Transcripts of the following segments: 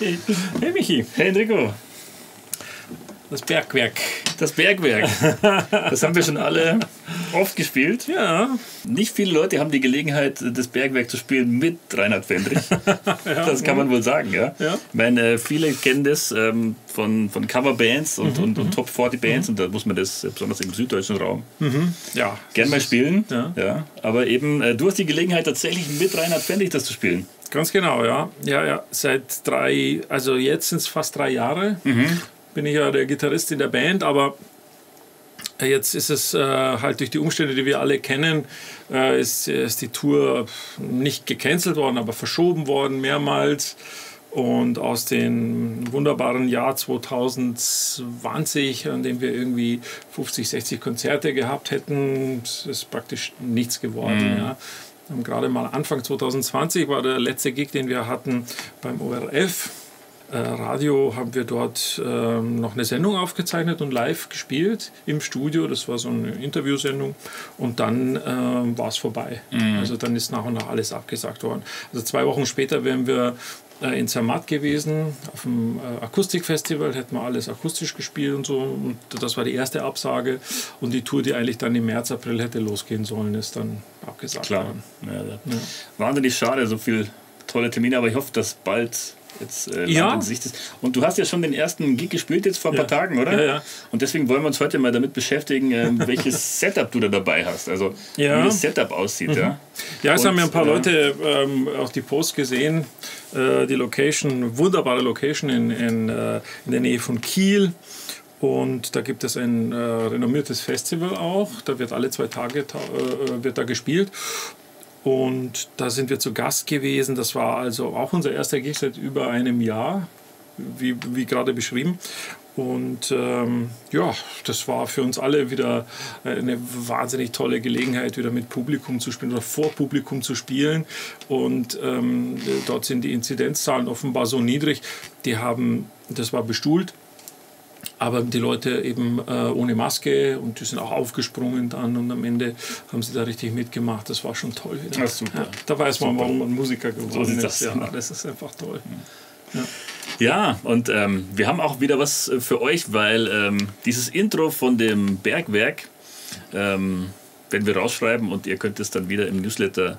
hey Michi. Hey Enrico. Das Bergwerk. Das Bergwerk. Das haben wir schon alle oft gespielt. Ja. Nicht viele Leute haben die Gelegenheit, das Bergwerk zu spielen mit Reinhard Fendrich. ja. Das kann man wohl sagen, ja. ja. Ich meine, viele kennen das ähm, von, von Coverbands und, mhm. und, und, Top 40 Bands mhm. und da muss man das besonders im süddeutschen Raum mhm. ja. gern mal spielen. Ja. ja. Aber eben, äh, du hast die Gelegenheit, tatsächlich mit Reinhard Fendrich das zu spielen. Ganz genau, ja. Ja, ja. Seit drei, also jetzt sind es fast drei Jahre. Mhm bin ich ja der Gitarrist in der Band, aber Jetzt ist es äh, halt durch die Umstände, die wir alle kennen, äh, ist, ist, die Tour nicht gecancelt worden, aber verschoben worden mehrmals. Und aus dem wunderbaren Jahr 2020, an dem wir irgendwie 50, 60 Konzerte gehabt hätten, ist praktisch nichts geworden. Mhm. Ja. Gerade mal Anfang 2020 war der letzte Gig, den wir hatten beim ORF äh, Radio haben wir dort ähm, noch eine Sendung aufgezeichnet und live gespielt im Studio. Das war so eine Interviewsendung. Und dann ähm, war es vorbei. Mhm. Also dann ist nach und nach alles abgesagt worden. Also zwei Wochen später wären wir äh, in Zermatt gewesen, auf dem äh, Akustikfestival, hätten wir alles akustisch gespielt und so. Und das war die erste Absage. Und die Tour, die eigentlich dann im März, April hätte losgehen sollen, ist dann abgesagt Klar. worden. Ja, ja. Wahnsinnig schade, so viele tolle Termine, aber ich hoffe, dass bald jetzt äh, ja. in Sicht ist. Und du hast ja schon den ersten Gig gespielt jetzt vor ein ja. paar Tagen, oder? Ja, ja. Und deswegen wollen wir uns heute mal damit beschäftigen, äh, welches Setup du da dabei hast. Also ja. wie das Setup aussieht. Mhm. Ja, ja es haben ja ein paar äh, Leute ähm, auch die Post gesehen. Äh, die Location, wunderbare Location in, in, äh, in der Nähe von Kiel. Und da gibt es ein äh, renommiertes Festival auch. Da wird alle zwei Tage ta äh, wird da gespielt. Und da sind wir zu Gast gewesen. Das war also auch unser erster Gig seit über einem Jahr, wie, wie gerade beschrieben. Und ähm, ja, das war für uns alle wieder eine wahnsinnig tolle Gelegenheit, wieder mit Publikum zu spielen oder vor Publikum zu spielen. Und ähm, dort sind die Inzidenzzahlen offenbar so niedrig. Die haben, das war bestuhlt, aber die Leute eben äh, ohne Maske und die sind auch aufgesprungen dann und am Ende haben sie da richtig mitgemacht. Das war schon toll wieder. Ja, super. Ja, da weiß man, Super. warum man Musiker geworden ist ist. das, ja, das ist einfach toll. Ja, und ähm, wir haben auch wieder was äh, für euch, weil ähm, dieses Intro von dem Bergwerk ähm, werden wir rausschreiben und ihr könnt es dann wieder im Newsletter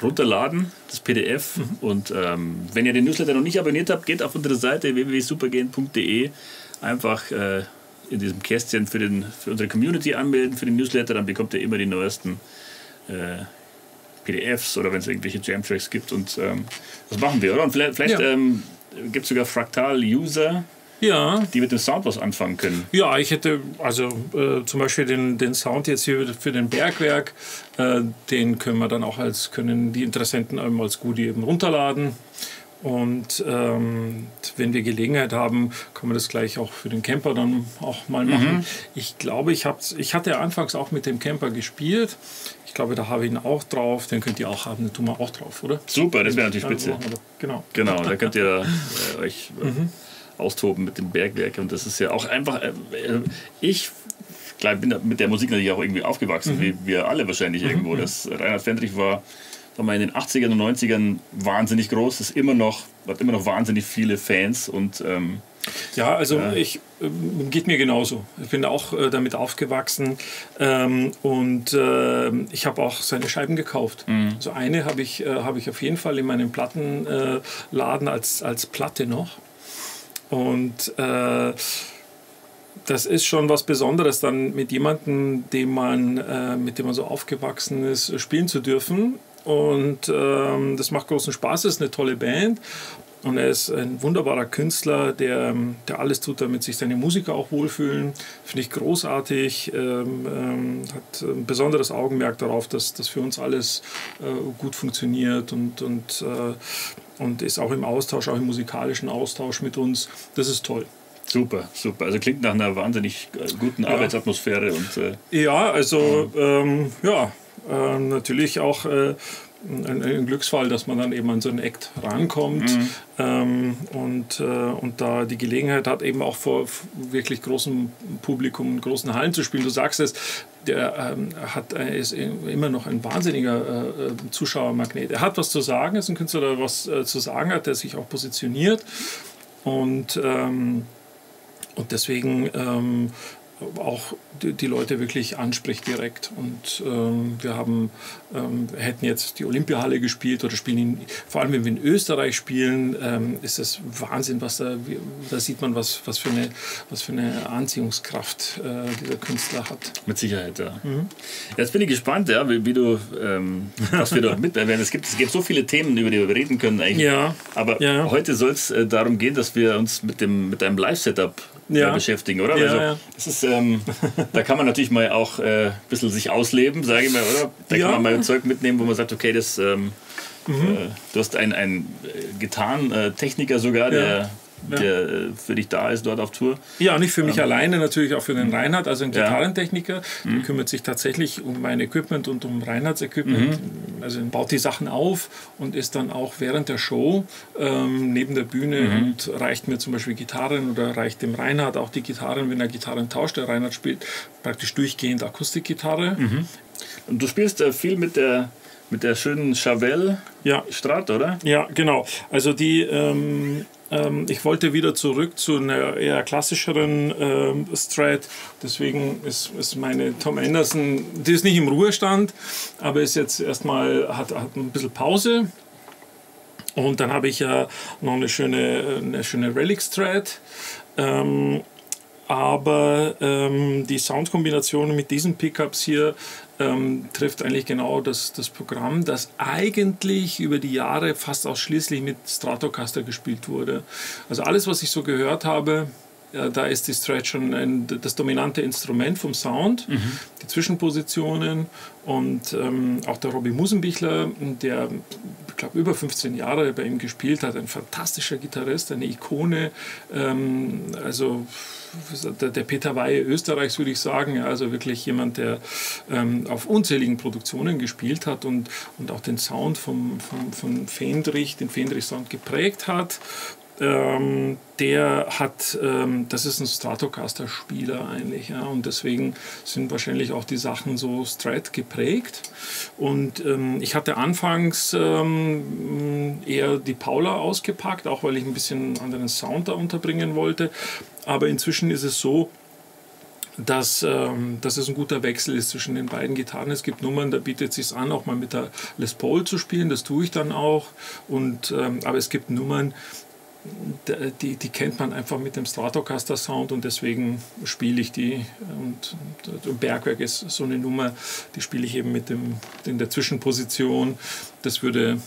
runterladen, das PDF. Und ähm, wenn ihr den Newsletter noch nicht abonniert habt, geht auf unsere Seite www.supergehen.de einfach äh, in diesem Kästchen für, den, für unsere Community anmelden, für den Newsletter, dann bekommt ihr immer die neuesten äh, PDFs oder wenn es irgendwelche Jam-Tracks gibt. Und ähm, das machen wir, oder? Und vielleicht, vielleicht Ja. ähm, gibt es sogar Fraktal-User, Ja, die mit dem Sound was anfangen können. Ja, ich hätte also äh, zum Beispiel den, den Sound jetzt hier für den Bergwerk, äh, den können wir dann auch als, können die Interessenten eben als Goodie eben runterladen. Und ähm, wenn wir Gelegenheit haben, kann man das gleich auch für den Camper dann auch mal machen. Ich glaube, ich, hab, ich hatte anfangs auch mit dem Camper gespielt. Ich glaube, da habe ich ihn auch drauf. Den könnt ihr auch haben, den tun wir auch drauf, oder? Super, das wäre natürlich spitze. Genau. Genau, da könnt ihr äh, euch äh, austoben mit dem Bergwerk. Und das ist ja auch einfach, äh, äh, ich klar, bin mit der Musik natürlich auch irgendwie aufgewachsen, wie wir alle wahrscheinlich irgendwo. Das Reinhard Fendrich war sagen wir, in den 80ern und 90ern wahnsinnig groß, ist immer noch, hat immer noch wahnsinnig viele Fans und ähm, Ja, also Ja. ich ähm, geht mir genauso. Ich bin auch äh, damit aufgewachsen ähm, und ähm, ich habe auch seine Scheiben gekauft. So eine habe ich, äh, habe ich auf jeden Fall in meinem Plattenladen äh, als, als Platte noch. Und äh, das ist schon was Besonderes, dann mit jemandem, dem man, äh, mit dem man so aufgewachsen ist, spielen zu dürfen. Und ähm, das macht großen Spaß, es ist eine tolle Band. Und er ist ein wunderbarer Künstler, der, der alles tut, damit sich seine Musiker auch wohlfühlen. Finde ich großartig. Ähm, ähm, hat ein besonderes Augenmerk darauf, dass das für uns alles äh, gut funktioniert und, und, äh, und ist auch im Austausch, auch im musikalischen Austausch mit uns. Das ist toll. super, super. Also klingt nach einer wahnsinnig äh, guten Arbeitsatmosphäre und äh, Ja, also ähm, ja, ähm, natürlich auch äh, ein, ein Glücksfall, dass man dann eben an so einen Act rankommt ähm, und, äh, und da die Gelegenheit hat, eben auch vor wirklich großem Publikum und großen Hallen zu spielen. Du sagst es, der ähm, hat, er ist immer noch ein wahnsinniger äh, Zuschauermagnet. Er hat was zu sagen, ist ein Künstler, der was äh, zu sagen hat, der sich auch positioniert. Und, ähm, und deswegen ähm, auch die, die, Leute wirklich anspricht direkt. Und ähm, wir haben, ähm, hätten jetzt die Olympiahalle gespielt oder spielen in, vor allem wenn wir in Österreich spielen, ähm, ist das Wahnsinn, was da, da sieht man, was, was, für, eine, was für eine Anziehungskraft äh, dieser Künstler hat. Mit Sicherheit, ja. Mhm. Jetzt bin ich gespannt, ja, wie, wie du, ähm, was wir dort mit werden. Es gibt, es gibt so viele Themen, über die wir reden können eigentlich. Ja. Aber ja. heute soll es äh, darum gehen, dass wir uns mit, dem, mit deinem Live-Setup ja. beschäftigen, oder? Ja, also, ja. Das ist, ähm, da kann man natürlich mal auch äh, ein bisschen sich ausleben, sage ich mal, oder? Da kann man mal Zeug mitnehmen, wo man sagt, okay, das, ähm, Mhm. äh, du hast einen, einen Gitarrentechniker sogar, der, Ja. der äh, für dich da ist dort auf Tour. Ja, nicht für mich alleine, natürlich auch für den Reinhard, also ein Ja. Gitarrentechniker. Der kümmert sich tatsächlich um mein Equipment und um Reinhards Equipment. Also er baut die Sachen auf und ist dann auch während der Show ähm, neben der Bühne und reicht mir zum Beispiel Gitarren oder reicht dem Reinhard auch die Gitarren, wenn er Gitarren tauscht. Der Reinhard spielt praktisch durchgehend Akustikgitarre. Und du spielst äh, viel mit der, mit der schönen Chevelle Ja, Strat, oder? Ja, genau. Also die, ähm, ähm, ich wollte wieder zurück zu einer eher klassischeren ähm, Strat. Deswegen ist, ist meine Tom Anderson, die ist nicht im Ruhestand, aber ist jetzt erstmal, hat, hat ein bisschen Pause. Und dann habe ich ja noch eine schöne, eine schöne Relic Strat. Ähm, aber ähm, die Soundkombination mit diesen Pickups hier ähm, trifft eigentlich genau das, das Programm, das eigentlich über die Jahre fast ausschließlich mit Stratocaster gespielt wurde. Also alles, was ich so gehört habe, da ist die Strat schon ein, das dominante Instrument vom Sound, die Zwischenpositionen und ähm, auch der Robbie Musenbichler, der, ich glaube, über 15 Jahre bei ihm gespielt hat, ein fantastischer Gitarrist, eine Ikone, ähm, also der, der Peter Weihe Österreichs, würde ich sagen, also wirklich jemand, der ähm, auf unzähligen Produktionen gespielt hat und, und auch den Sound vom, vom, von Fendrich, den Fendrich-Sound geprägt hat. Ähm, der hat, ähm, das ist ein Stratocaster-Spieler eigentlich, ja, und deswegen sind wahrscheinlich auch die Sachen so Strat geprägt. Und ähm, ich hatte anfangs ähm, eher die Paula ausgepackt, auch weil ich ein bisschen anderen Sound da unterbringen wollte. Aber inzwischen ist es so, dass, ähm, dass es ein guter Wechsel ist zwischen den beiden Gitarren. Es gibt Nummern, da bietet es sich an, auch mal mit der Les Paul zu spielen. Das tue ich dann auch. Und, ähm, aber es gibt Nummern, die, die kennt man einfach mit dem Stratocaster Sound und deswegen spiele ich die. Und, und Bergwerk ist so eine Nummer, die spiele ich eben mit dem, in der Zwischenposition. Das würde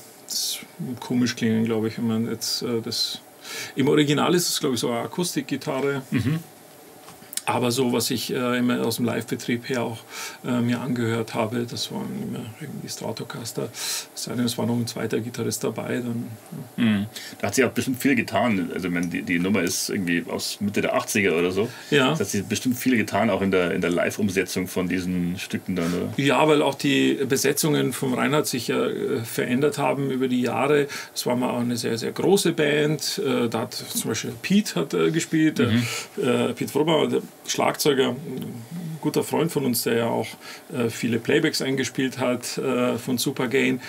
komisch klingen, glaube ich, wenn man jetzt äh, das. Im Original ist es, glaube ich, so eine Akustikgitarre. Aber so, was ich äh, immer aus dem Live-Betrieb her auch äh, mir angehört habe, das waren immer irgendwie Stratocaster. Es war noch ein zweiter Gitarrist dabei. Dann, Mhm. Da hat sie auch bestimmt viel getan. Also, ich meine, die, die Nummer ist irgendwie aus Mitte der 80er oder so. ja. Das hat sie bestimmt viel getan, auch in der, in der Live-Umsetzung von diesen Stücken dann, oder? Ja, weil auch die Besetzungen vom Reinhard sich ja äh, verändert haben über die Jahre. Es war mal auch eine sehr, sehr große Band. Äh, da hat zum Beispiel Pete hat, äh, gespielt, äh, äh, Pete Frobauer, der Schlagzeuger, ein guter Freund von uns, der ja auch äh, viele Playbacks eingespielt hat äh, von Supergain.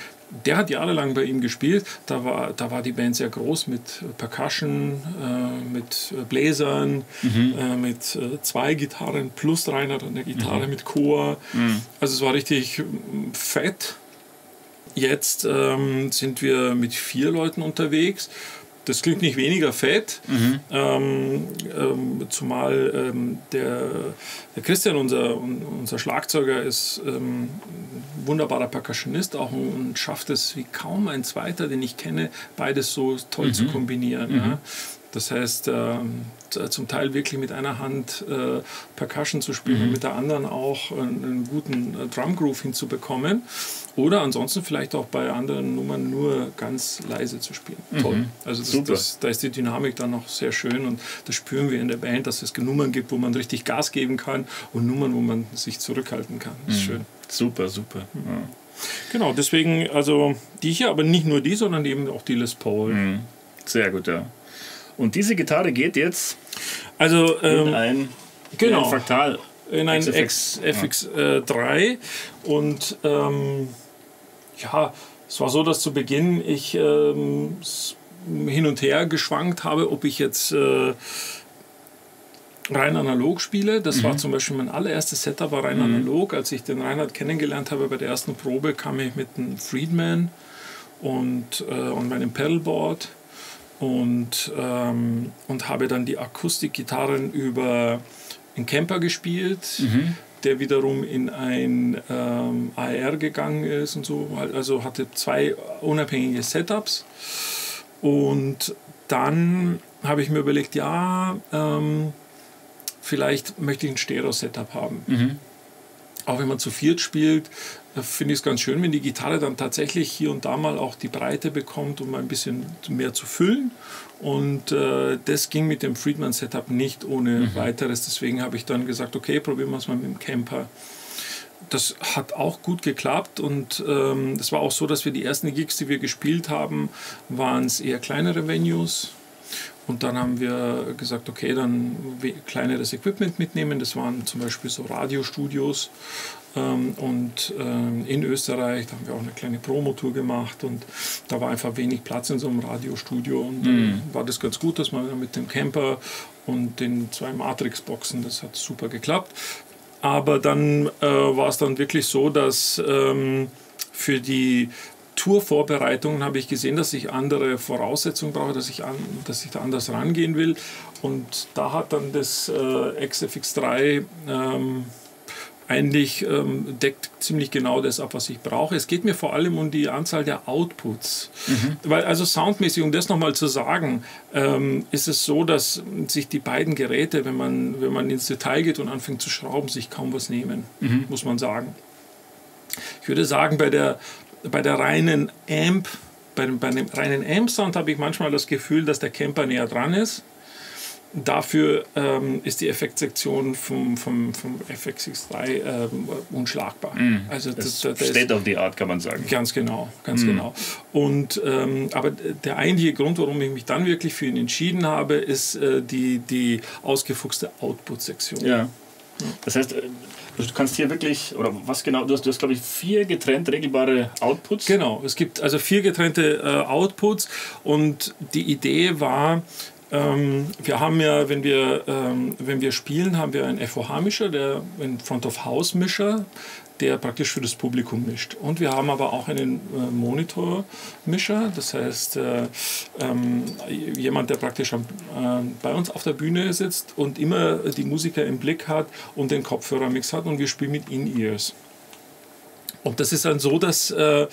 Der hat jahrelang bei ihm gespielt. Da war, da war die Band sehr groß mit Percussion, äh, mit Bläsern, äh, mit äh, zwei Gitarren plus Reinhard an der Gitarre mit Chor. Also es war richtig fett. Jetzt ähm, sind wir mit vier Leuten unterwegs. Das klingt nicht weniger fett, ähm, ähm, zumal ähm, der, der Christian, unser, unser Schlagzeuger, ist ähm, ein wunderbarer Percussionist auch und schafft es wie kaum ein zweiter, den ich kenne, beides so toll zu kombinieren. Ja. Das heißt, z- zum Teil wirklich mit einer Hand äh, Percussion zu spielen und mit der anderen auch einen, einen guten äh, Drum Groove hinzubekommen. Oder ansonsten vielleicht auch bei anderen Nummern nur ganz leise zu spielen. Toll. Also das, das, da ist die Dynamik dann noch sehr schön und das spüren wir in der Band, dass es Nummern gibt, wo man richtig Gas geben kann und Nummern, wo man sich zurückhalten kann. Das ist schön. Super, super. Ja. Genau, deswegen, also die hier, aber nicht nur die, sondern eben auch die Les Paul. Mhm. Sehr gut, ja. Und diese Gitarre geht jetzt Also, in ähm, ein, genau. in ein Fraktal. in ein XFX, FX3 äh, und ähm, ja, es war so, dass zu Beginn ich ähm, hin und her geschwankt habe, ob ich jetzt äh, rein analog spiele. Das mhm. war zum Beispiel mein allererstes Setup, war rein mhm. analog. Als ich den Reinhard kennengelernt habe bei der ersten Probe, kam ich mit einem Friedman und, äh, und meinem Pedalboard und, ähm, und habe dann die Akustikgitarren über einen Camper gespielt. Mhm. Der wiederum in ein ähm, AR gegangen ist und so. Also hatte zwei unabhängige Setups. Und dann habe ich mir überlegt, ja, ähm, vielleicht möchte ich ein Stereo-Setup haben. Mhm. Auch wenn man zu viert spielt, finde ich es ganz schön, wenn die Gitarre dann tatsächlich hier und da mal auch die Breite bekommt, um ein bisschen mehr zu füllen. Und äh, das ging mit dem Friedman-Setup nicht ohne mhm. weiteres. Deswegen habe ich dann gesagt, okay, probieren wir es mal mit dem Camper. Das hat auch gut geklappt und es ähm, war auch so, dass wir die ersten Gigs, die wir gespielt haben, waren es eher kleinere Venues, und dann haben wir gesagt, okay, dann kleineres Equipment mitnehmen. Das waren zum Beispiel so Radiostudios. Ähm, und ähm, in Österreich, da haben wir auch eine kleine Promotour gemacht und da war einfach wenig Platz in so einem Radiostudio. Und mhm. war das ganz gut, dass man mit dem Camper und den zwei Matrix-Boxen, das hat super geklappt. Aber dann äh, war es dann wirklich so, dass ähm, für die Tourvorbereitungen habe ich gesehen, dass ich andere Voraussetzungen brauche, dass ich, an, dass ich da anders rangehen will. Und da hat dann das äh, XFX3 ähm, eigentlich ähm, deckt ziemlich genau das ab, was ich brauche. Es geht mir vor allem um die Anzahl der Outputs. Mhm. Weil also soundmäßig, um das nochmal zu sagen, ähm, ist es so, dass sich die beiden Geräte, wenn man, wenn man ins Detail geht und anfängt zu schrauben, sich kaum was nehmen, mhm. muss man sagen. Ich würde sagen, bei der bei der reinen Amp, bei, bei dem reinen Amp-Sound habe ich manchmal das Gefühl, dass der Camper näher dran ist. Dafür ähm, ist die Effektsektion vom, vom, vom FXX3 ähm, unschlagbar. Mm, also das, das, das State of the Art kann man sagen. Ganz genau, ganz mm. genau. Und ähm, aber der eigentliche Grund, warum ich mich dann wirklich für ihn entschieden habe, ist äh, die, die ausgefuchste Output-Sektion. Ja. Das heißt, äh, Du kannst hier wirklich, oder was genau, du hast, du hast glaube ich vier getrennt regelbare Outputs. Genau, es gibt also vier getrennte äh, Outputs und die Idee war, ähm, wir haben ja, wenn wir, ähm, wenn wir spielen, haben wir einen FOH-Mischer, der ein Front-of-House-Mischer, der praktisch für das Publikum mischt. Und wir haben aber auch einen äh, Monitor-Mischer, das heißt äh, ähm, jemand, der praktisch am, äh, bei uns auf der Bühne sitzt und immer die Musiker im Blick hat und den Kopfhörermix hat und wir spielen mit In-Ears. Und das ist dann so, dass äh,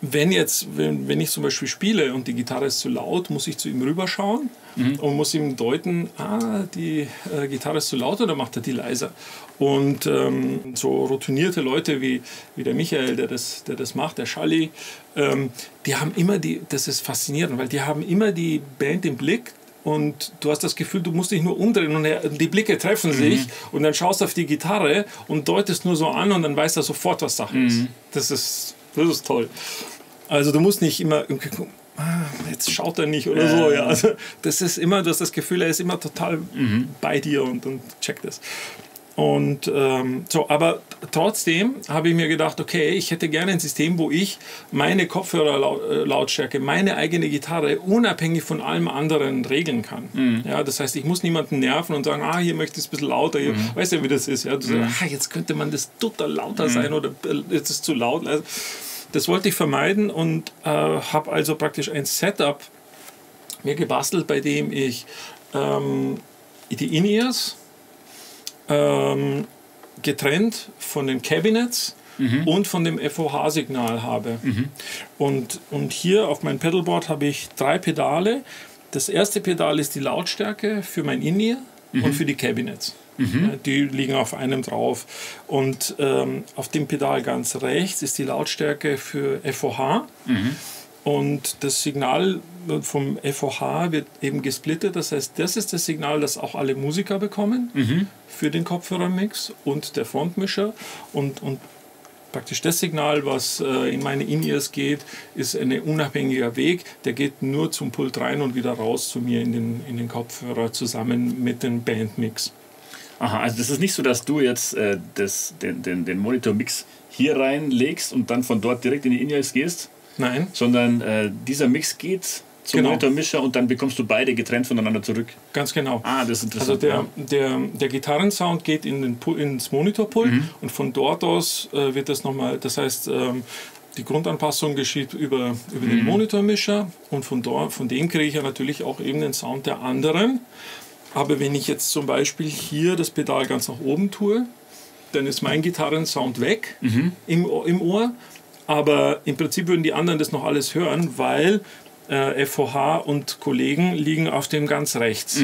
wenn jetzt, wenn, wenn ich zum Beispiel spiele und die Gitarre ist zu laut, muss ich zu ihm rüberschauen mhm. und muss ihm deuten, ah, die äh, Gitarre ist zu laut oder macht er die leiser? Und ähm, so routinierte Leute wie, wie der Michael, der das, der das macht, der Schalli, ähm, die haben immer die, das ist faszinierend, weil die haben immer die Band im Blick, und du hast das Gefühl, du musst dich nur umdrehen und die Blicke treffen sich mhm. und dann schaust du auf die Gitarre und deutest nur so an und dann weißt du sofort, was Sache mhm. ist. Das ist das ist toll. Also du musst nicht immer jetzt schaut er nicht oder so. Ja. Also das ist immer, du hast das Gefühl, er ist immer total mhm. bei dir und, und checkt es. Und ähm, so, aber trotzdem habe ich mir gedacht, okay, ich hätte gerne ein System, wo ich meine Kopfhörerlautstärke, äh, meine eigene Gitarre unabhängig von allem anderen regeln kann. Mhm. Ja, das heißt, ich muss niemanden nerven und sagen, ah, hier möchte ich es ein bisschen lauter. Hier, mhm. Weißt du, wie das ist? Ja, du mhm. sagst, ah, jetzt könnte man das total lauter mhm. sein oder jetzt ist es zu laut. Also, das wollte ich vermeiden und äh, habe also praktisch ein Setup mir gebastelt, bei dem ich ähm, die In-Ears ähm, getrennt von den Cabinets mhm. und von dem FOH-Signal habe. Mhm. Und, und hier auf meinem Pedalboard habe ich drei Pedale. Das erste Pedal ist die Lautstärke für mein In-Ear mhm. und für die Cabinets. Mhm. Die liegen auf einem drauf. Und ähm, auf dem Pedal ganz rechts ist die Lautstärke für FOH. Mhm. Und das Signal vom FOH wird eben gesplittet. Das heißt, das ist das Signal, das auch alle Musiker bekommen mhm. für den Kopfhörermix und der Frontmischer. Und, und praktisch das Signal, was äh, in meine In-Ears geht, ist ein unabhängiger Weg. Der geht nur zum Pult rein und wieder raus zu mir in den, in den Kopfhörer zusammen mit dem Bandmix. Aha, also das ist nicht so, dass du jetzt äh, das, den, den, den Monitor-Mix hier reinlegst und dann von dort direkt in die In-Ears gehst, Nein. sondern äh, dieser Mix geht zum Genau. Monitormischer und dann bekommst du beide getrennt voneinander zurück. Ganz genau. Ah, das ist Also interessant. der, ja. der, der Gitarrensound geht in den, ins Monitorpult Mhm. und von dort aus äh, wird das nochmal, das heißt, ähm, die Grundanpassung geschieht über, über Mhm. den Monitormischer und von, dort, von dem kriege ich ja natürlich auch eben den Sound der anderen. Aber wenn ich jetzt zum Beispiel hier das Pedal ganz nach oben tue, dann ist mein Gitarrensound weg Mhm. im, im Ohr. Aber im Prinzip würden die anderen das noch alles hören, weil äh, FOH und Kollegen liegen auf dem ganz rechts.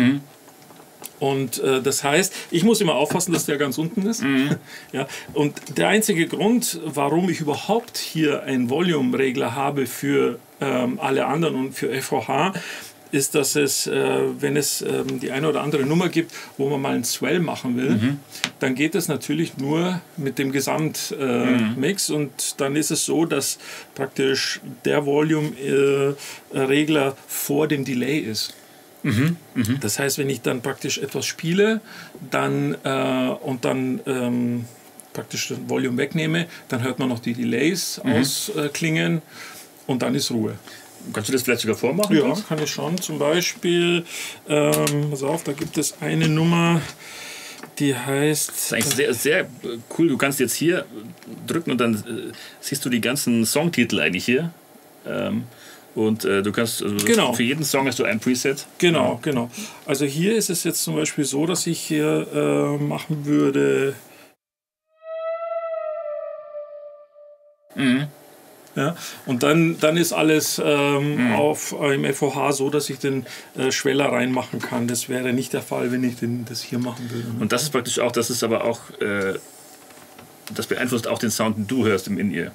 Und äh, das heißt, ich muss immer aufpassen, dass der ganz unten ist. Ja, und der einzige Grund, warum ich überhaupt hier einen Volume-Regler habe für ähm, alle anderen und für FOH, ist, dass es, äh, wenn es ähm, die eine oder andere Nummer gibt, wo man mal einen Swell machen will, dann geht es natürlich nur mit dem Gesamtmix äh, Mix. Und dann ist es so, dass praktisch der Volume-Regler vor dem Delay ist. Das heißt, wenn ich dann praktisch etwas spiele dann, äh, und dann ähm, praktisch das Volume wegnehme, dann hört man noch die Delays ausklingen und dann ist Ruhe. Kannst du das vielleicht sogar vormachen? Ja, kurz? kann ich schon. Zum Beispiel, ähm, pass auf, da gibt es eine Nummer, die heißt. Das ist eigentlich sehr, sehr cool. Du kannst jetzt hier drücken und dann äh, siehst du die ganzen Songtitel eigentlich hier. Ähm, und äh, du kannst also Genau. für jeden Song hast du ein Preset. Genau, genau. Also hier ist es jetzt zum Beispiel so, dass ich hier äh, machen würde. Ja, und dann, dann ist alles ähm, auf äh, im FOH so, dass ich den äh, Schweller reinmachen kann. Das wäre nicht der Fall, wenn ich den, das hier machen würde. ne? Und das ist praktisch auch, das ist aber auch, äh, das beeinflusst auch den Sound, den du hörst im In-Ear.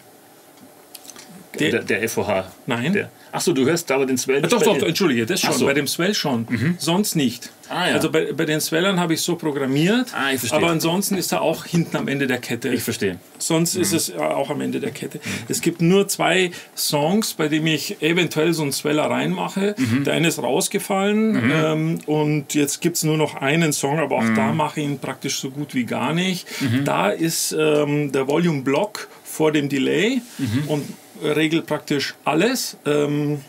Der- Der, der FOH. Nein. Der, achso, du hörst aber den Swell. Nicht Doch, doch, entschuldige, das schon. So. Bei dem Swell schon. Sonst nicht. Ah, ja. Also bei, bei den Swellern habe ich so programmiert, Ah, ich verstehe. aber ansonsten ist er auch hinten am Ende der Kette. Ich verstehe. Sonst ist es äh, auch am Ende der Kette. Es gibt nur zwei Songs, bei denen ich eventuell so einen Sweller reinmache. Der eine ist rausgefallen ähm, und jetzt gibt es nur noch einen Song, aber auch da mache ich ihn praktisch so gut wie gar nicht. Da ist ähm, der Volume Block vor dem Delay und regelt praktisch alles. Ähm,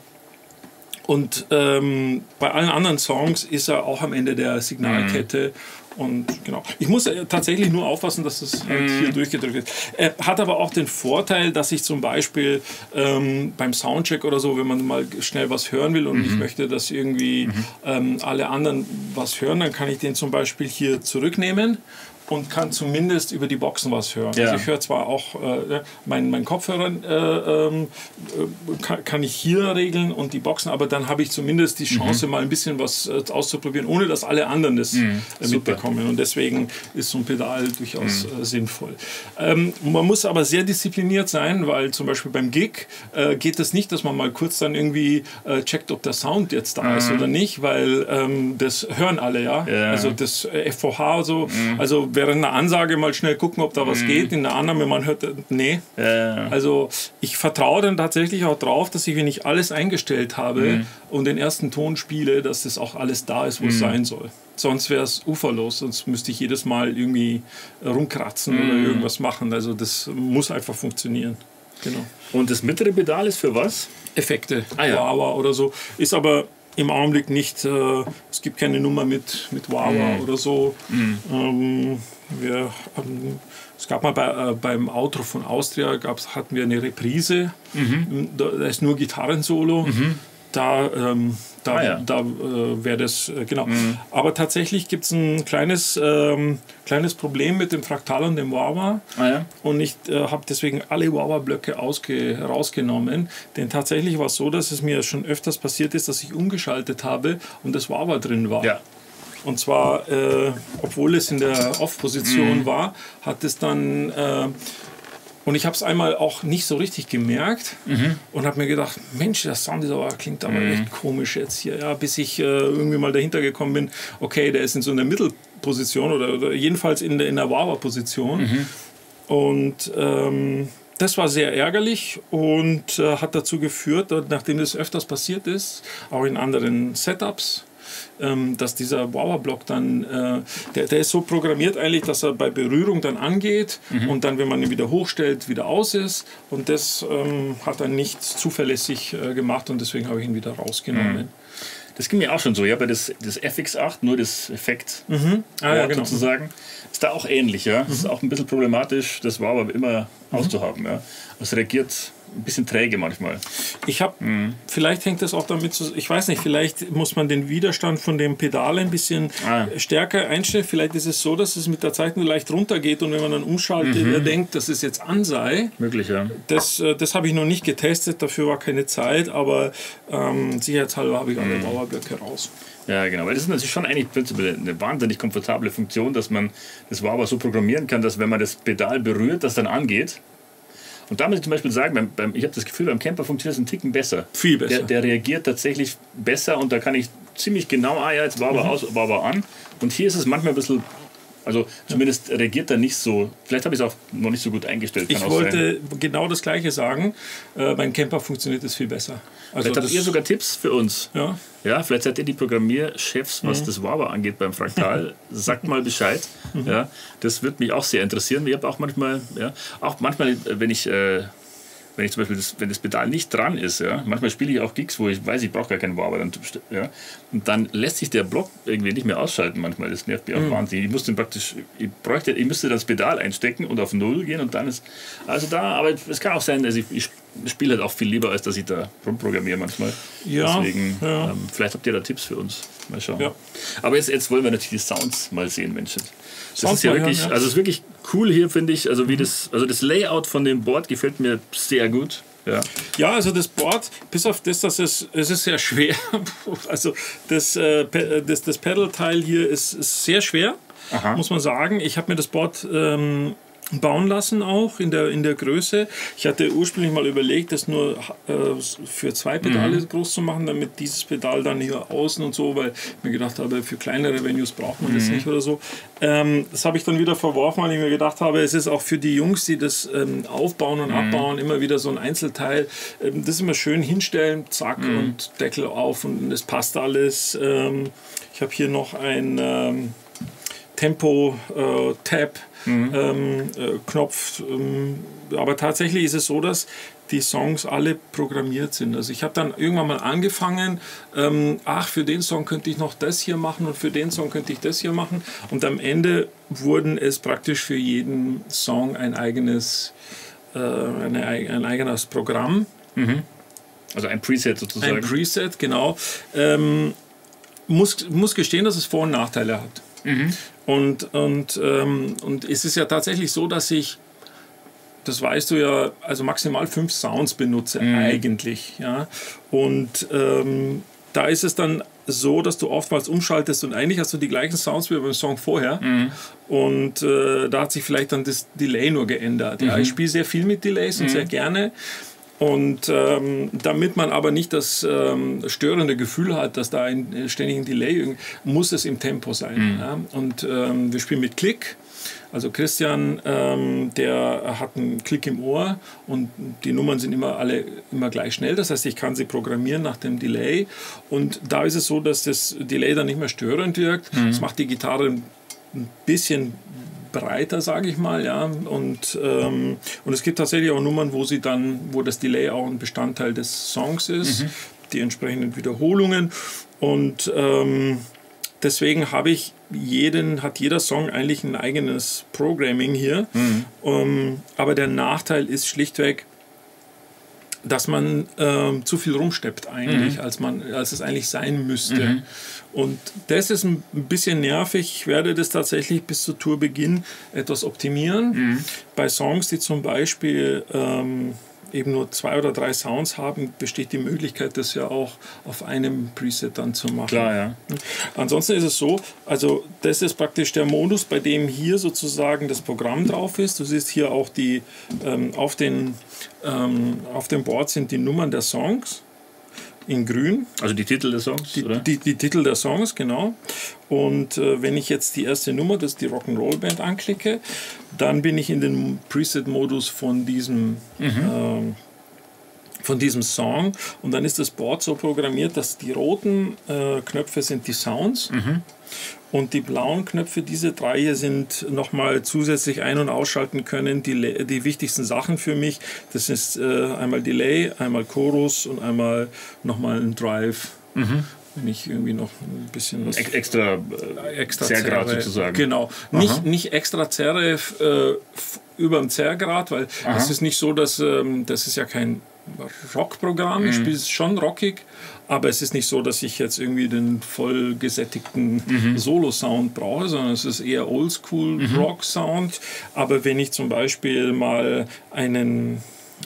und ähm, bei allen anderen Songs ist er auch am Ende der Signalkette. Und genau. Ich muss äh, tatsächlich nur aufpassen, dass es halt hier durchgedrückt wird. Er hat aber auch den Vorteil, dass ich zum Beispiel ähm, beim Soundcheck oder so, wenn man mal schnell was hören will und ich möchte, dass irgendwie ähm, alle anderen was hören, dann kann ich den zum Beispiel hier zurücknehmen und kann zumindest über die Boxen was hören. Ja. Also ich höre zwar auch äh, mein, mein Kopfhörer äh, ähm, äh, kann, kann ich hier regeln und die Boxen, aber dann habe ich zumindest die Chance, mal ein bisschen was äh, auszuprobieren, ohne dass alle anderen das äh, super. mitbekommen. Und deswegen ist so ein Pedal durchaus äh, sinnvoll. Ähm, man muss aber sehr diszipliniert sein, weil zum Beispiel beim Gig äh, geht es nicht, dass man mal kurz dann irgendwie äh, checkt, ob der Sound jetzt da ist oder nicht, weil ähm, das hören alle, ja. Ja. Also das äh, FVH so, also während einer Ansage mal schnell gucken, ob da was geht. In der Annahme, man hört, äh, nee. Ja, Also ich vertraue dann tatsächlich auch drauf, dass ich, wenn ich alles eingestellt habe und den ersten Ton spiele, dass das auch alles da ist, wo es sein soll. Sonst wäre es uferlos, sonst müsste ich jedes Mal irgendwie rumkratzen oder irgendwas machen. Also das muss einfach funktionieren. Genau. Und das mittlere Pedal ist für was? Effekte, Ah, ja. Wawa oder so. Ist aber im Augenblick nicht, äh, es gibt keine Nummer mit, mit Wawa Mhm. oder so. Ähm, wir haben, es gab mal bei, äh, beim Outro von Austria, gab's, hatten wir eine Reprise, Mhm. da, da ist nur Gitarrensolo. Da, ähm, da, Ah, ja. Mhm. da äh, wäre das, äh, genau. Aber tatsächlich gibt es ein kleines, ähm, kleines Problem mit dem Fraktal und dem Wawa. Ah ja. Und ich äh, habe deswegen alle Wawa-Blöcke ausge rausgenommen. Denn tatsächlich war es so, dass es mir schon öfters passiert ist, dass ich umgeschaltet habe und das Wawa drin war. Ja. Und zwar, äh, obwohl es in der Off-Position war, hat es dann. Und ich habe es einmal auch nicht so richtig gemerkt und habe mir gedacht, Mensch, der Sound ist aber, klingt aber echt komisch jetzt hier. Ja, bis ich äh, irgendwie mal dahinter gekommen bin, okay, der ist in so einer Mittelposition oder, oder jedenfalls in der, in der Wawa-Position. Und ähm, das war sehr ärgerlich und äh, hat dazu geführt, nachdem das öfters passiert ist, auch in anderen Setups, ähm, dass dieser Wah-Wah-Block dann, äh, der, der ist so programmiert eigentlich, dass er bei Berührung dann angeht mhm. und dann, wenn man ihn wieder hochstellt, wieder aus ist. Und das ähm, hat er nicht zuverlässig äh, gemacht und deswegen habe ich ihn wieder rausgenommen. Mhm. Das ging mir auch schon so. Ich habe ja das, das FX8, nur das Effekt mhm. ah, ja, genau. sozusagen. Ist da auch ähnlich, ja. Mhm. Ist auch ein bisschen problematisch, das war aber immer mhm. auszuhaben, ja. Es reagiert ein bisschen träge manchmal. Ich habe, mhm. vielleicht hängt das auch damit zu, ich weiß nicht, vielleicht muss man den Widerstand von dem Pedal ein bisschen ah. stärker einstellen. Vielleicht ist es so, dass es mit der Zeit nur leicht runtergeht und wenn man dann umschaltet, mhm. er denkt, dass es jetzt an sei. Möglich, ja. Das, äh, das habe ich noch nicht getestet, dafür war keine Zeit, aber ähm, sicherheitshalber habe ich alle mhm. Dauerblöcke raus. Ja, genau, weil das ist natürlich schon eigentlich prinzipiell eine wahnsinnig komfortable Funktion, dass man das Wawa so programmieren kann, dass wenn man das Pedal berührt, das dann angeht. Und da muss ich zum Beispiel sagen, beim, beim, ich habe das Gefühl, beim Camper funktioniert es einen Ticken besser. Viel besser. Der, der, reagiert tatsächlich besser und da kann ich ziemlich genau, ah ja, jetzt war aber mhm. aus, war aber an. Und hier ist es manchmal ein bisschen also zumindest reagiert er nicht so. Vielleicht habe ich es auch noch nicht so gut eingestellt. ich wollte sein. genau das Gleiche sagen. Äh, beim Camper funktioniert es viel besser. Also vielleicht habt ihr sogar Tipps für uns. Ja. ja, vielleicht seid ihr die Programmierchefs, was mhm. das Wawa angeht beim Fraktal. Sagt mal Bescheid. Mhm. Ja, das würde mich auch sehr interessieren. Ich habe auch manchmal, ja, auch manchmal, wenn ich äh, wenn ich zum Beispiel das, wenn das Pedal nicht dran ist, ja, manchmal spiele ich auch Gigs, wo ich weiß, ich brauche gar keinen Wah, dann, ja, und dann lässt sich der Block irgendwie nicht mehr ausschalten manchmal. Das nervt mich auch mhm. wahnsinnig. Ich muss den praktisch, ich bräuchte, ich müsste das Pedal einstecken und auf Null gehen und dann ist, also da, aber es kann auch sein, dass ich, ich spiele halt auch viel lieber, als dass ich da rumprogrammiere manchmal. Ja, Deswegen, ja. Ähm, vielleicht habt ihr da Tipps für uns. Mal schauen. Ja. Aber jetzt, jetzt wollen wir natürlich die Sounds mal sehen, Menschen. Das ist ja wirklich, hören, ja. also ist wirklich cool hier, finde ich. Also wie mhm. das, also das Layout von dem Board gefällt mir sehr gut. Ja. ja, also das Board, bis auf das, dass es, es ist sehr schwer. Also das, äh, das, das Pedal-Teil hier ist, ist sehr schwer, Aha. muss man sagen. Ich habe mir das Board ähm, bauen lassen auch in der, in der Größe. Ich hatte ursprünglich mal überlegt, das nur äh, für zwei Pedale mhm. groß zu machen, damit dieses Pedal dann hier außen und so, weil ich mir gedacht habe, für kleinere Venues braucht man mhm. das nicht oder so. Ähm, das habe ich dann wieder verworfen, weil ich mir gedacht habe, es ist auch für die Jungs, die das ähm, aufbauen und mhm. abbauen, immer wieder so ein Einzelteil. Ähm, das immer schön hinstellen, zack mhm. und Deckel auf und es passt alles. Ähm, ich habe hier noch ein ähm, Tempo-Tab. Äh, mhm. ähm, äh, Knopf. Ähm, aber tatsächlich ist es so, dass die Songs alle programmiert sind. Also ich habe dann irgendwann mal angefangen, ähm, ach, für den Song könnte ich noch das hier machen und für den Song könnte ich das hier machen. Und am Ende wurden es praktisch für jeden Song ein eigenes, äh, eine, ein eigenes Programm. Mhm. Also ein Preset sozusagen. Ein Preset, genau. Ähm, muss, muss gestehen, dass es Vor- und Nachteile hat. Mhm. Und, und, ähm, und es ist ja tatsächlich so, dass ich, das weißt du ja, also maximal fünf Sounds benutze mhm. eigentlich. Ja? Und ähm, da ist es dann so, dass du oftmals umschaltest und eigentlich hast du die gleichen Sounds wie beim Song vorher. Mhm. Und äh, da hat sich vielleicht dann das Delay nur geändert. Ja, mhm. ich spiele sehr viel mit Delays und mhm. sehr gerne. Und ähm, damit man aber nicht das ähm, störende Gefühl hat, dass da ein ständigen Delay, muss es im Tempo sein. Mhm. Ja? Und ähm, wir spielen mit Klick. Also Christian, ähm, der hat einen Klick im Ohr und die Nummern sind immer alle immer gleich schnell. Das heißt, ich kann sie programmieren nach dem Delay. Und da ist es so, dass das Delay dann nicht mehr störend wirkt. Mhm. Das macht die Gitarre ein bisschen breiter, sage ich mal, ja. Und, ähm, und es gibt tatsächlich auch Nummern, wo sie dann, wo das Delay auch ein Bestandteil des Songs ist, mhm. die entsprechenden Wiederholungen. Und ähm, deswegen habe ich jeden, hat jeder Song eigentlich ein eigenes Programming hier. Mhm. Ähm, aber der Nachteil ist schlichtweg, dass man ähm, zu viel rumsteppt eigentlich, mhm. als, man, als es eigentlich sein müsste. Mhm. Und das ist ein bisschen nervig. Ich werde das tatsächlich bis zur Tourbeginn etwas optimieren. Mhm. Bei Songs, die zum Beispiel ähm, eben nur zwei oder drei Sounds haben, besteht die Möglichkeit, das ja auch auf einem Preset dann zu machen. Klar, ja. Ansonsten ist es so, also das ist praktisch der Modus, bei dem hier sozusagen das Programm drauf ist. Du siehst hier auch die ähm, auf, den, ähm, auf dem Board sind die Nummern der Songs in grün. Also die Titel der Songs, die, oder? Die, die Titel der Songs, genau. Und äh, wenn ich jetzt die erste Nummer, das ist die Rock'n'Roll Band, anklicke, dann bin ich in den Preset-Modus von diesem mhm. von diesem Song und dann ist das Board so programmiert, dass die roten äh, Knöpfe sind die Sounds und die blauen Knöpfe, diese drei hier sind nochmal zusätzlich ein- und ausschalten können. Die, die wichtigsten Sachen für mich, das ist äh, einmal Delay, einmal Chorus und einmal nochmal ein Drive. Wenn ich irgendwie noch ein bisschen was Ex extra, äh, extra Zerrgrad Zerre. sozusagen. Genau. Nicht, nicht extra Zerre äh, über dem Zerrgrad, weil es ist nicht so, dass ähm, das ist ja kein Rockprogramm. Mhm. Ich spiele es schon rockig, aber es ist nicht so, dass ich jetzt irgendwie den voll gesättigten Mhm. Solo-Sound brauche, sondern es ist eher Oldschool-Rock-Sound. Aber wenn ich zum Beispiel mal einen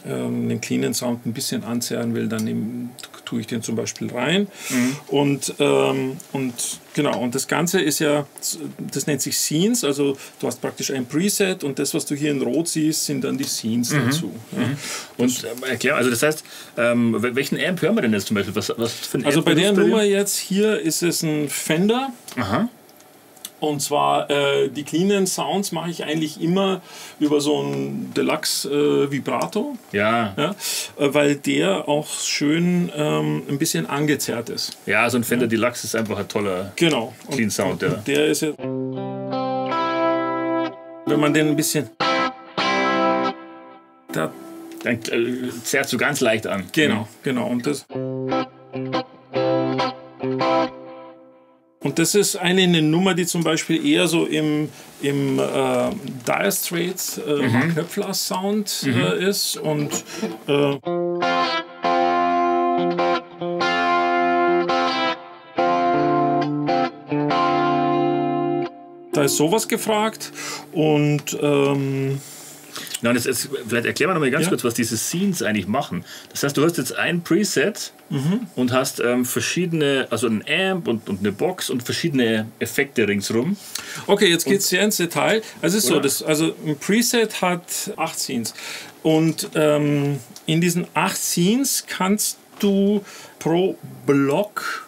ähm, einen cleanen Sound ein bisschen anzerren will, dann tue ich den zum Beispiel rein. Und, ähm, und genau, und das Ganze ist ja, das nennt sich Scenes, also du hast praktisch ein Preset und das, was du hier in Rot siehst, sind dann die Scenes dazu. Ja. Und äh, erklär, also das heißt, ähm, wel- welchen Amp hören wir denn jetzt zum Beispiel? Was, was für ein Also Amp bei der? Nummer jetzt hier ist es ein Fender. Aha. Und zwar äh, die cleanen Sounds mache ich eigentlich immer über so ein Deluxe äh, Vibrato. Ja. Ja, äh, weil der auch schön ähm, ein bisschen angezerrt ist. ja, so ein Fender Deluxe ist einfach ein toller Genau. Und Clean Sound. Ja. der ist jetzt. Wenn man den ein bisschen. Da, Dann äh, zerrt so ganz leicht an. genau, genau. Und das. Und das ist eine, eine Nummer, die zum Beispiel eher so im, im äh, Dire Straits äh, Mark Knöpfler Sound äh, ist. Und äh, da ist sowas gefragt. Und ähm, Und jetzt, jetzt, vielleicht erklären wir noch mal ganz Ja. kurz, was diese Scenes eigentlich machen. Das heißt, du hast jetzt ein Preset Mhm. und hast ähm, verschiedene, also ein Amp und, und eine Box und verschiedene Effekte ringsrum. Okay, jetzt geht es sehr ins Detail. Also es ist so, Oder? das, also ein Preset hat acht Scenes. Und ähm, in diesen acht Scenes kannst du pro Block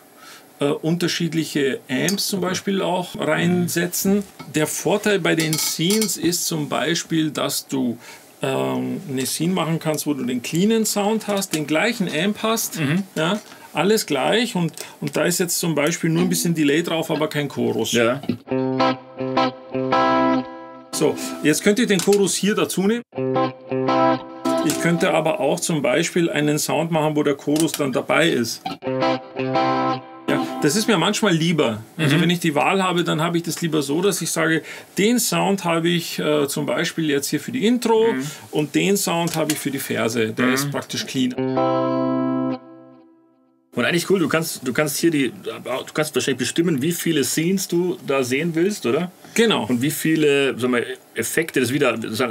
äh, unterschiedliche Amps zum Beispiel auch reinsetzen. Der Vorteil bei den Scenes ist zum Beispiel, dass du ähm, eine Scene machen kannst, wo du den cleanen Sound hast, den gleichen Amp hast, ja, alles gleich und, und da ist jetzt zum Beispiel nur ein bisschen Delay drauf, aber kein Chorus. Ja. So, jetzt könnt ihr den Chorus hier dazu nehmen. Ich könnte aber auch zum Beispiel einen Sound machen, wo der Chorus dann dabei ist. Das ist mir manchmal lieber. Also wenn ich die Wahl habe, dann habe ich das lieber so, dass ich sage, den Sound habe ich äh, zum Beispiel jetzt hier für die Intro und den Sound habe ich für die Verse. Der ist praktisch clean. Und eigentlich cool, du kannst, du kannst hier die, du kannst wahrscheinlich bestimmen, wie viele Scenes du da sehen willst, oder? Genau. Und wie viele sag mal, Effekte, das ist wieder das ist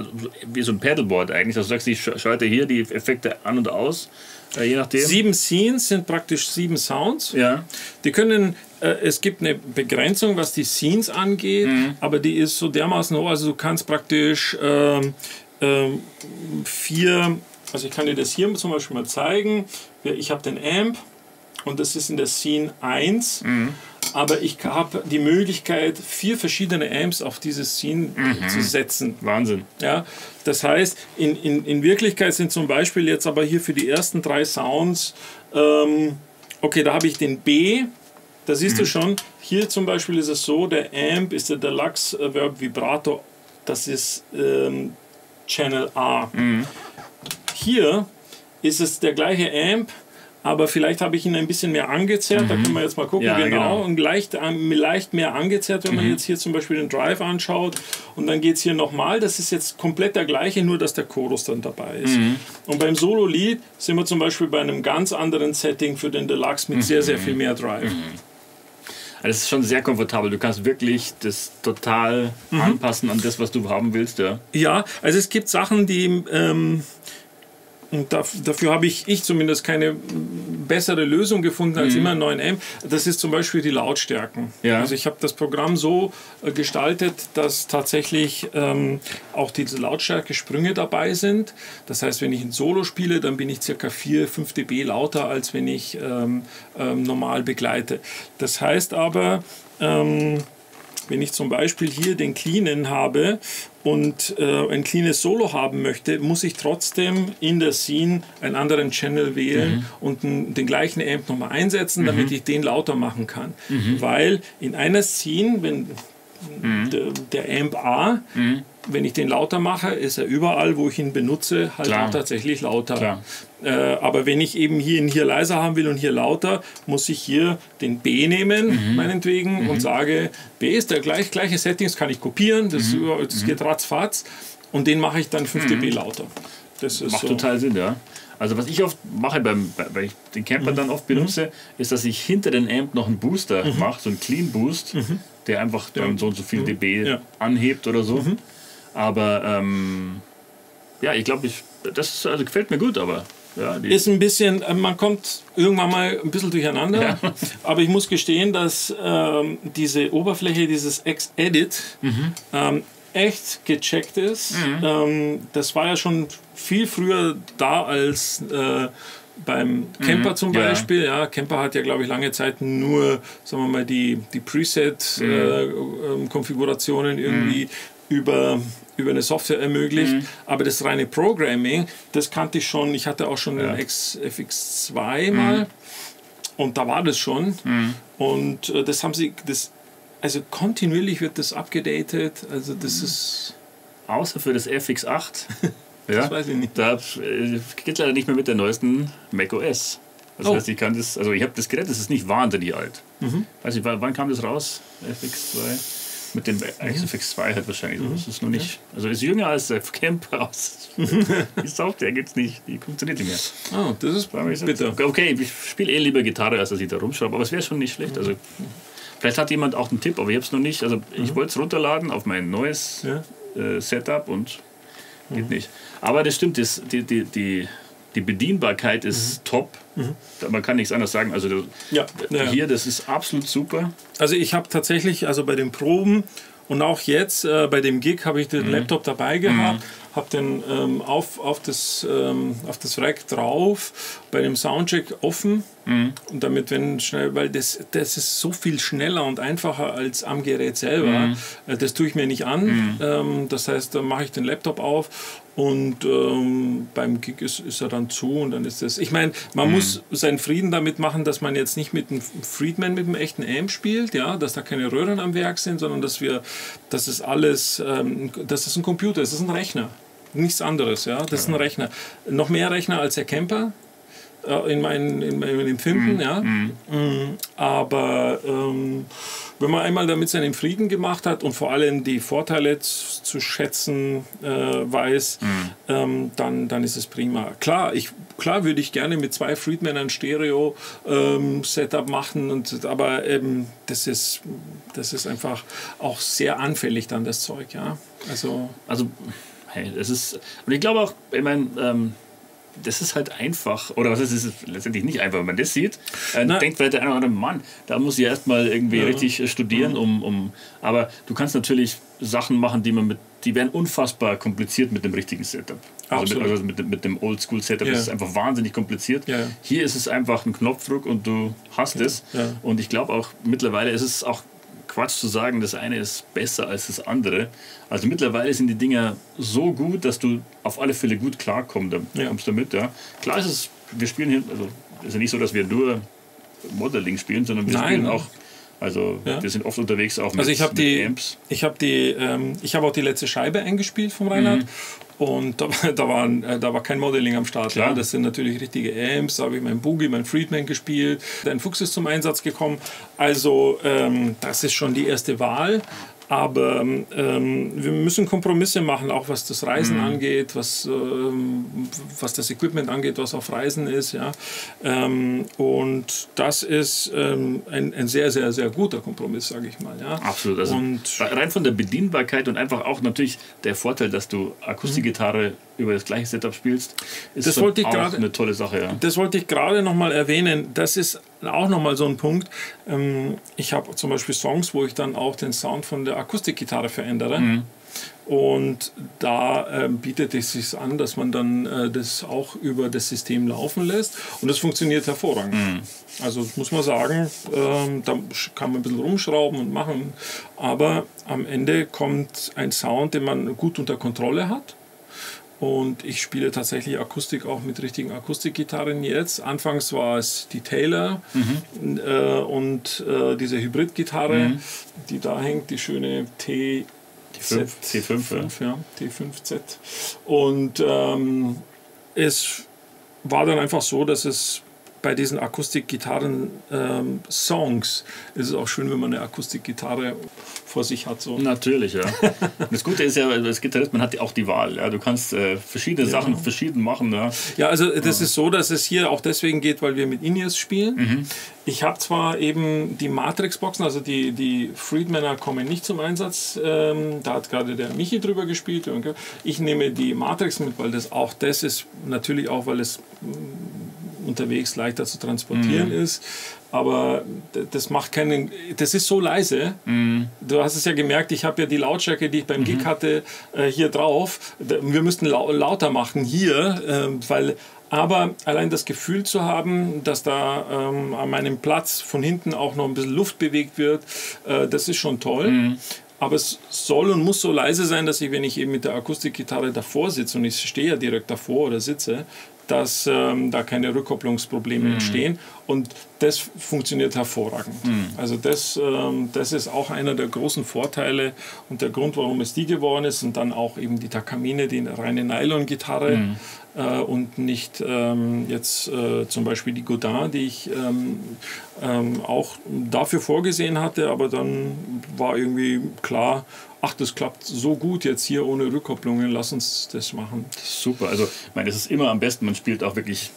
wie so ein Paddleboard eigentlich. Also du sagst, ich sch- schalte hier die Effekte an und aus, äh, je nachdem. Sieben Scenes sind praktisch sieben Sounds. Ja. Die können, äh, es gibt eine Begrenzung, was die Scenes angeht, aber die ist so dermaßen hoch, also du kannst praktisch ähm, ähm, vier, also ich kann dir das hier zum Beispiel mal zeigen. Ich habe den Amp und das ist in der Scene 1. Aber ich habe die Möglichkeit, vier verschiedene Amps auf diese Scene zu setzen. Wahnsinn. Ja, das heißt, in, in, in Wirklichkeit sind zum Beispiel jetzt aber hier für die ersten drei Sounds, ähm, okay, da habe ich den B, da siehst du schon, hier zum Beispiel ist es so, der Amp ist der Deluxe äh, Verb Vibrato, das ist ähm, Channel A. Hier ist es der gleiche Amp, aber vielleicht habe ich ihn ein bisschen mehr angezerrt. Da können wir jetzt mal gucken, Ja, genau. genau. Und leicht, ähm, leicht mehr angezerrt, wenn man jetzt hier zum Beispiel den Drive anschaut. Und dann geht es hier nochmal. Das ist jetzt komplett der gleiche, nur dass der Chorus dann dabei ist. Und beim Solo-Lied sind wir zum Beispiel bei einem ganz anderen Setting für den Deluxe mit sehr, sehr viel mehr Drive. Also das ist schon sehr komfortabel. Du kannst wirklich das total anpassen an das, was du haben willst. Ja. Ja, also es gibt Sachen, die. Ähm, und daf- dafür habe ich, ich zumindest keine bessere Lösung gefunden als immer einen neuen Amp. Das ist zum Beispiel die Lautstärken. Ja. Also ich habe das Programm so äh, gestaltet, dass tatsächlich ähm, auch diese Lautstärke-Sprünge dabei sind. Das heißt, wenn ich ein Solo spiele, dann bin ich circa 4, 5 dB lauter, als wenn ich ähm, ähm, normal begleite. Das heißt aber, ähm, wenn ich zum Beispiel hier den cleanen habe und äh, ein cleanes Solo haben möchte, muss ich trotzdem in der Scene einen anderen Channel wählen mhm. und n, den gleichen Amp nochmal einsetzen, mhm. damit ich den lauter machen kann. Mhm. Weil in einer Scene, wenn mhm. der, der Amp A mhm wenn ich den lauter mache, ist er überall, wo ich ihn benutze, halt Klar. auch tatsächlich lauter. Äh, aber wenn ich eben hier hier leiser haben will und hier lauter, muss ich hier den B nehmen, mhm. meinetwegen, mhm. und sage, B ist der gleich, gleiche Settings, kann ich kopieren, das, mhm. das geht mhm. ratzfatz und den mache ich dann 5 dB mhm. lauter. Das Macht so. total Sinn, ja. Also was ich oft mache, beim, weil ich den Camper mhm. dann oft benutze, ist, dass ich hinter den Amp noch einen Booster mache, so einen Clean Boost, der einfach dann so und so viel dB ja. anhebt oder so. Aber ähm, ja, ich glaube, ich, das also gefällt mir gut, aber. Ja, ist ein bisschen, äh, man kommt irgendwann mal ein bisschen durcheinander, ja. aber ich muss gestehen, dass ähm, diese Oberfläche, dieses X-Edit, mhm. ähm, echt gecheckt ist. Mhm. Ähm, das war ja schon viel früher da als äh, beim Camper mhm. zum Beispiel. Ja. ja. Camper hat ja, glaube ich, lange Zeit nur, sagen wir mal, die, die Preset-Konfigurationen mhm. äh, irgendwie mhm. über über eine Software ermöglicht. Mhm. Aber das reine Programming, das kannte ich schon. Ich hatte auch schon ja. den FX2 mal. Mhm. Und da war das schon. Mhm. Und äh, das haben sie, das, also kontinuierlich wird das abgedatet. Also das mhm. ist. Außer für das FX8. das ja, weiß ich nicht. Da äh, geht leider nicht mehr mit der neuesten Mac OS. Das oh. heißt, ich kann das, also ich habe das Gerät, das ist nicht wahnsinnig alt. Mhm. Weiß nicht, wann kam das raus? FX2? Mit dem Isofix 2 halt wahrscheinlich. Mhm. Das ist noch nicht. Also ist jünger als der Camper aus. die Software gibt es nicht. Die funktioniert nicht mehr. Oh, das ist bitter. Okay, ich spiele eh lieber Gitarre, als dass ich da rumschraube. Aber es wäre schon nicht schlecht. Also, vielleicht hat jemand auch einen Tipp, aber ich habe es noch nicht. Also ich mhm. wollte es runterladen auf mein neues ja. äh, Setup und geht mhm. nicht. Aber das stimmt, das, die, die, die die Bedienbarkeit ist mhm. top. Mhm. Man kann nichts anderes sagen. Also ja, hier, das ist absolut super. Also ich habe tatsächlich, also bei den Proben und auch jetzt äh, bei dem Gig habe ich den mhm. Laptop dabei gehabt, mhm. habe den ähm, auf, auf, das, ähm, auf das Rack drauf, bei dem Soundcheck offen mhm. und damit, wenn schnell, weil das, das ist so viel schneller und einfacher als am Gerät selber, mhm. äh, das tue ich mir nicht an. Ähm, das heißt, da mache ich den Laptop auf und ähm, beim Gig ist, ist, er dann zu und dann ist das. Ich meine, man mhm. muss seinen Frieden damit machen, dass man jetzt nicht mit einem Friedman mit einem echten Amp spielt, ja, dass da keine Röhren am Werk sind, sondern dass wir, dass es alles, ähm, dass es ein Computer ist, das ist ein Rechner. Nichts anderes, ja. Das ja. ist ein Rechner. Noch mehr Rechner als der Camper, in, mein, in meinem Empfinden, mhm. ja. Mhm. Mm, aber ähm, wenn man einmal damit seinen Frieden gemacht hat und vor allem die Vorteile zu, zu schätzen äh, weiß, mhm. ähm, dann, dann ist es prima. Klar, ich, klar würde ich gerne mit zwei Friedmann Stereo ähm, Setup machen, und, aber ähm, das, ist, das ist einfach auch sehr anfällig dann das Zeug, ja. Also, also hey, das ist, und ich glaube auch, ich meine, ähm, das ist halt einfach, oder was ist es letztendlich nicht einfach, wenn man das sieht, äh, denkt vielleicht der eine oder andere, Mann, da muss ich erstmal irgendwie ja. richtig äh, studieren, ja. um, um, aber du kannst natürlich Sachen machen, die man mit, die werden unfassbar kompliziert mit dem richtigen Setup. Also mit, also mit, mit, dem Oldschool-Setup ja. ist es einfach wahnsinnig kompliziert. Hier ist es einfach ein Knopfdruck und du hast es. Und ich glaube auch, mittlerweile ist es auch Quatsch zu sagen, das eine ist besser als das andere. Also mittlerweile sind die Dinger so gut, dass du auf alle Fälle gut klarkommst ja. damit. Ja. Klar ist es, wir spielen hier, also es ist ja nicht so, dass wir nur Modeling spielen, sondern wir Nein. spielen auch also ja. wir sind oft unterwegs auch mit, also ich mit die, Amps. Ich habe die, ähm, ich habe auch die letzte Scheibe eingespielt vom Reinhard mhm. Und da, da, waren, äh, da war kein Modeling am Start. Ja. Das sind natürlich richtige Amps. Da habe ich meinen Boogie, meinen Friedman gespielt. Dein Fuchs ist zum Einsatz gekommen. Also ähm, das ist schon die erste Wahl. Aber ähm, wir müssen Kompromisse machen, auch was das Reisen mhm. angeht, was, ähm, was das Equipment angeht, was auf Reisen ist. Ja? Ähm, und das ist ähm, ein, ein sehr, sehr, sehr guter Kompromiss, sage ich mal. Ja? Absolut. Also und rein von der Bedienbarkeit und einfach auch natürlich der Vorteil, dass du Akustikgitarre mhm. über das gleiche Setup spielst, ist das wollte ich auch grade, eine tolle Sache. Ja. Das wollte ich gerade noch mal erwähnen. Das ist auch nochmal so ein Punkt. Ähm, ich habe zum Beispiel Songs, wo ich dann auch den Sound von der Akustikgitarre verändere. Mhm. Und da äh, bietet es sich an, dass man dann äh, das auch über das System laufen lässt. Und das funktioniert hervorragend. Mhm. Also muss man sagen, äh, da kann man ein bisschen rumschrauben und machen. Aber am Ende kommt ein Sound, den man gut unter Kontrolle hat. Und ich spiele tatsächlich Akustik auch mit richtigen Akustikgitarren jetzt. Anfangs war es die Taylor mhm. äh, und äh, diese Hybridgitarre, mhm. die da hängt, die schöne T. C5, C5 ja. T5Z. Und ähm, es war dann einfach so, dass es bei diesen Akustikgitarren-Songs ähm, ist es auch schön, wenn man eine Akustikgitarre vor sich hat. So. Natürlich, ja. das Gute ist ja, als Gitarrist, man hat auch die Wahl. Ja. Du kannst äh, verschiedene ja. Sachen verschieden machen. Ja, ja also das ja. ist so, dass es hier auch deswegen geht, weil wir mit Ineos spielen. Mhm. Ich habe zwar eben die Matrix-Boxen, also die, die Friedmaner kommen nicht zum Einsatz. Ähm, da hat gerade der Michi drüber gespielt. Ich nehme die Matrix mit, weil das auch das ist, natürlich auch, weil es unterwegs leichter zu transportieren mhm. ist. Aber das macht keinen. Das ist so leise. Mhm. Du hast es ja gemerkt, ich habe ja die Lautstärke, die ich beim mhm. Gig hatte, äh, hier drauf. Wir müssten lau lauter machen hier, äh, weil. Aber allein das Gefühl zu haben, dass da ähm, an meinem Platz von hinten auch noch ein bisschen Luft bewegt wird, äh, das ist schon toll. Mhm. Aber es soll und muss so leise sein, dass ich, wenn ich eben mit der Akustikgitarre davor sitze und ich stehe ja direkt davor oder sitze, dass ähm, da keine Rückkopplungsprobleme mhm. entstehen. Und das funktioniert hervorragend. Mhm. Also das, ähm, das ist auch einer der großen Vorteile und der Grund, warum es die geworden ist. Und dann auch eben die Takamine, die reine Nylon-Gitarre mhm. äh, und nicht ähm, jetzt äh, zum Beispiel die Godin, die ich ähm, ähm, auch dafür vorgesehen hatte. Aber dann war irgendwie klar, ach, das klappt so gut jetzt hier ohne Rückkopplungen, lass uns das machen. Super, also ich meine, es ist immer am besten, man spielt auch wirklich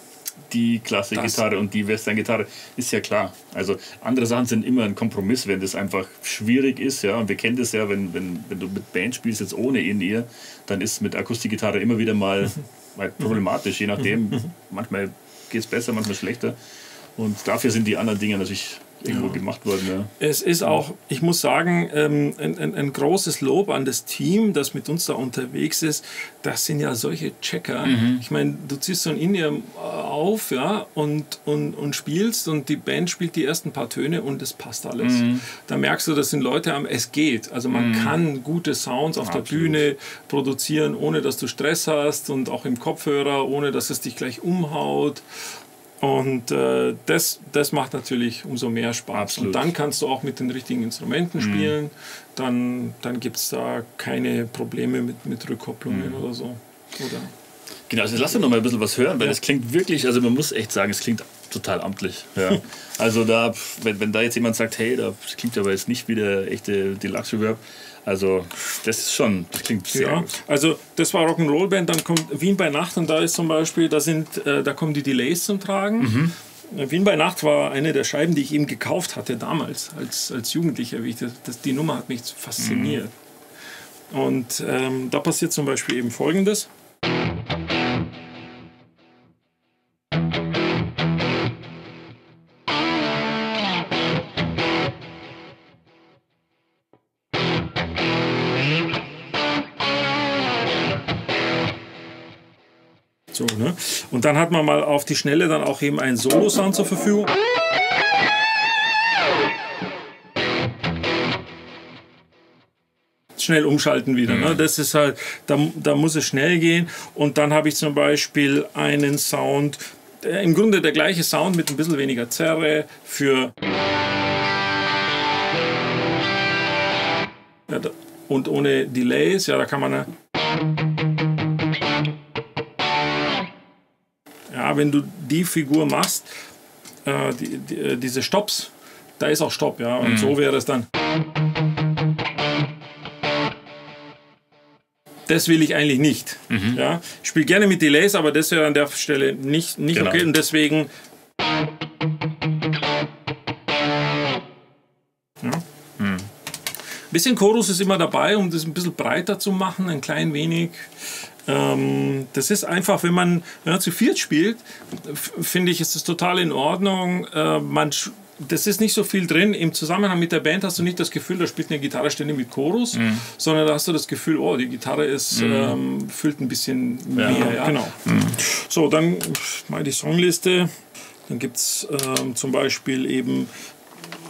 die Klassik-Gitarre und die Western-Gitarre, ist ja klar. Also andere Sachen sind immer ein Kompromiss, wenn das einfach schwierig ist, ja, und wir kennen das ja, wenn, wenn, wenn du mit Band spielst, jetzt ohne in ihr, dann ist mit Akustikgitarre immer wieder mal problematisch, je nachdem, manchmal geht es besser, manchmal schlechter und dafür sind die anderen Dinge natürlich irgendwo ja. gemacht worden. Ja. Es ist auch, ich muss sagen, ähm, ein, ein, ein, großes Lob an das Team, das mit uns da unterwegs ist. Das sind ja solche Checker. Mhm. Ich meine, du ziehst so ein Indian auf ja, und, und, und spielst und die Band spielt die ersten paar Töne und es passt alles. Mhm. Da merkst du, das sind Leute am, es geht. Also man mhm. kann gute Sounds auf Absolut. der Bühne produzieren, ohne dass du Stress hast und auch im Kopfhörer, ohne dass es dich gleich umhaut. Und äh, das, das macht natürlich umso mehr Spaß. Absolut. Und dann kannst du auch mit den richtigen Instrumenten mhm. spielen. Mhm. Dann, dann gibt es da keine Probleme mit, mit Rückkopplungen mhm. oder so. Oder? Genau, also lass uns noch mal ein bisschen was hören, weil ja. das klingt wirklich, also man muss echt sagen, es klingt total amtlich. Ja. also da, wenn, wenn da jetzt jemand sagt, hey, das klingt aber jetzt nicht wie der echte Deluxe Reverb, also das ist schon, das klingt sehr ja, gut. Also das war Rock'n'Roll Band, dann kommt Wien bei Nacht und da ist zum Beispiel, da sind, äh, da kommen die Delays zum Tragen. Mhm. Wien bei Nacht war eine der Scheiben, die ich eben gekauft hatte damals als, als Jugendlicher. Wie ich das, das, die Nummer hat mich fasziniert. Mhm. Und ähm, da passiert zum Beispiel eben Folgendes. So, ne? Und dann hat man mal auf die Schnelle dann auch eben einen Solo-Sound zur Verfügung. Schnell umschalten wieder. Ne? Mhm. Das ist halt, da, da muss es schnell gehen. Und dann habe ich zum Beispiel einen Sound, im Grunde der gleiche Sound mit ein bisschen weniger Zerre für. Ja, und ohne Delays, ja, da kann man. Ja, wenn du die Figur machst, äh, die, die, äh, diese Stops, da ist auch Stopp, ja. Und mhm. so wäre es dann. Das will ich eigentlich nicht. Mhm. Ja. Ich spiele gerne mit Delays, aber das wäre an der Stelle nicht, nicht genau. okay. Und deswegen. Ja. Mhm. Ein bisschen Chorus ist immer dabei, um das ein bisschen breiter zu machen, ein klein wenig. Ähm, das ist einfach, wenn man, wenn man zu viert spielt, finde ich, ist das total in Ordnung. Äh, man das ist nicht so viel drin. Im Zusammenhang mit der Band hast du nicht das Gefühl, da spielt eine Gitarre ständig mit Chorus, mhm. sondern da hast du das Gefühl, oh, die Gitarre ist, mhm. ähm, füllt ein bisschen ja. mehr. Ja. Genau. Mhm. So, dann mal die Songliste. Dann gibt es ähm, zum Beispiel eben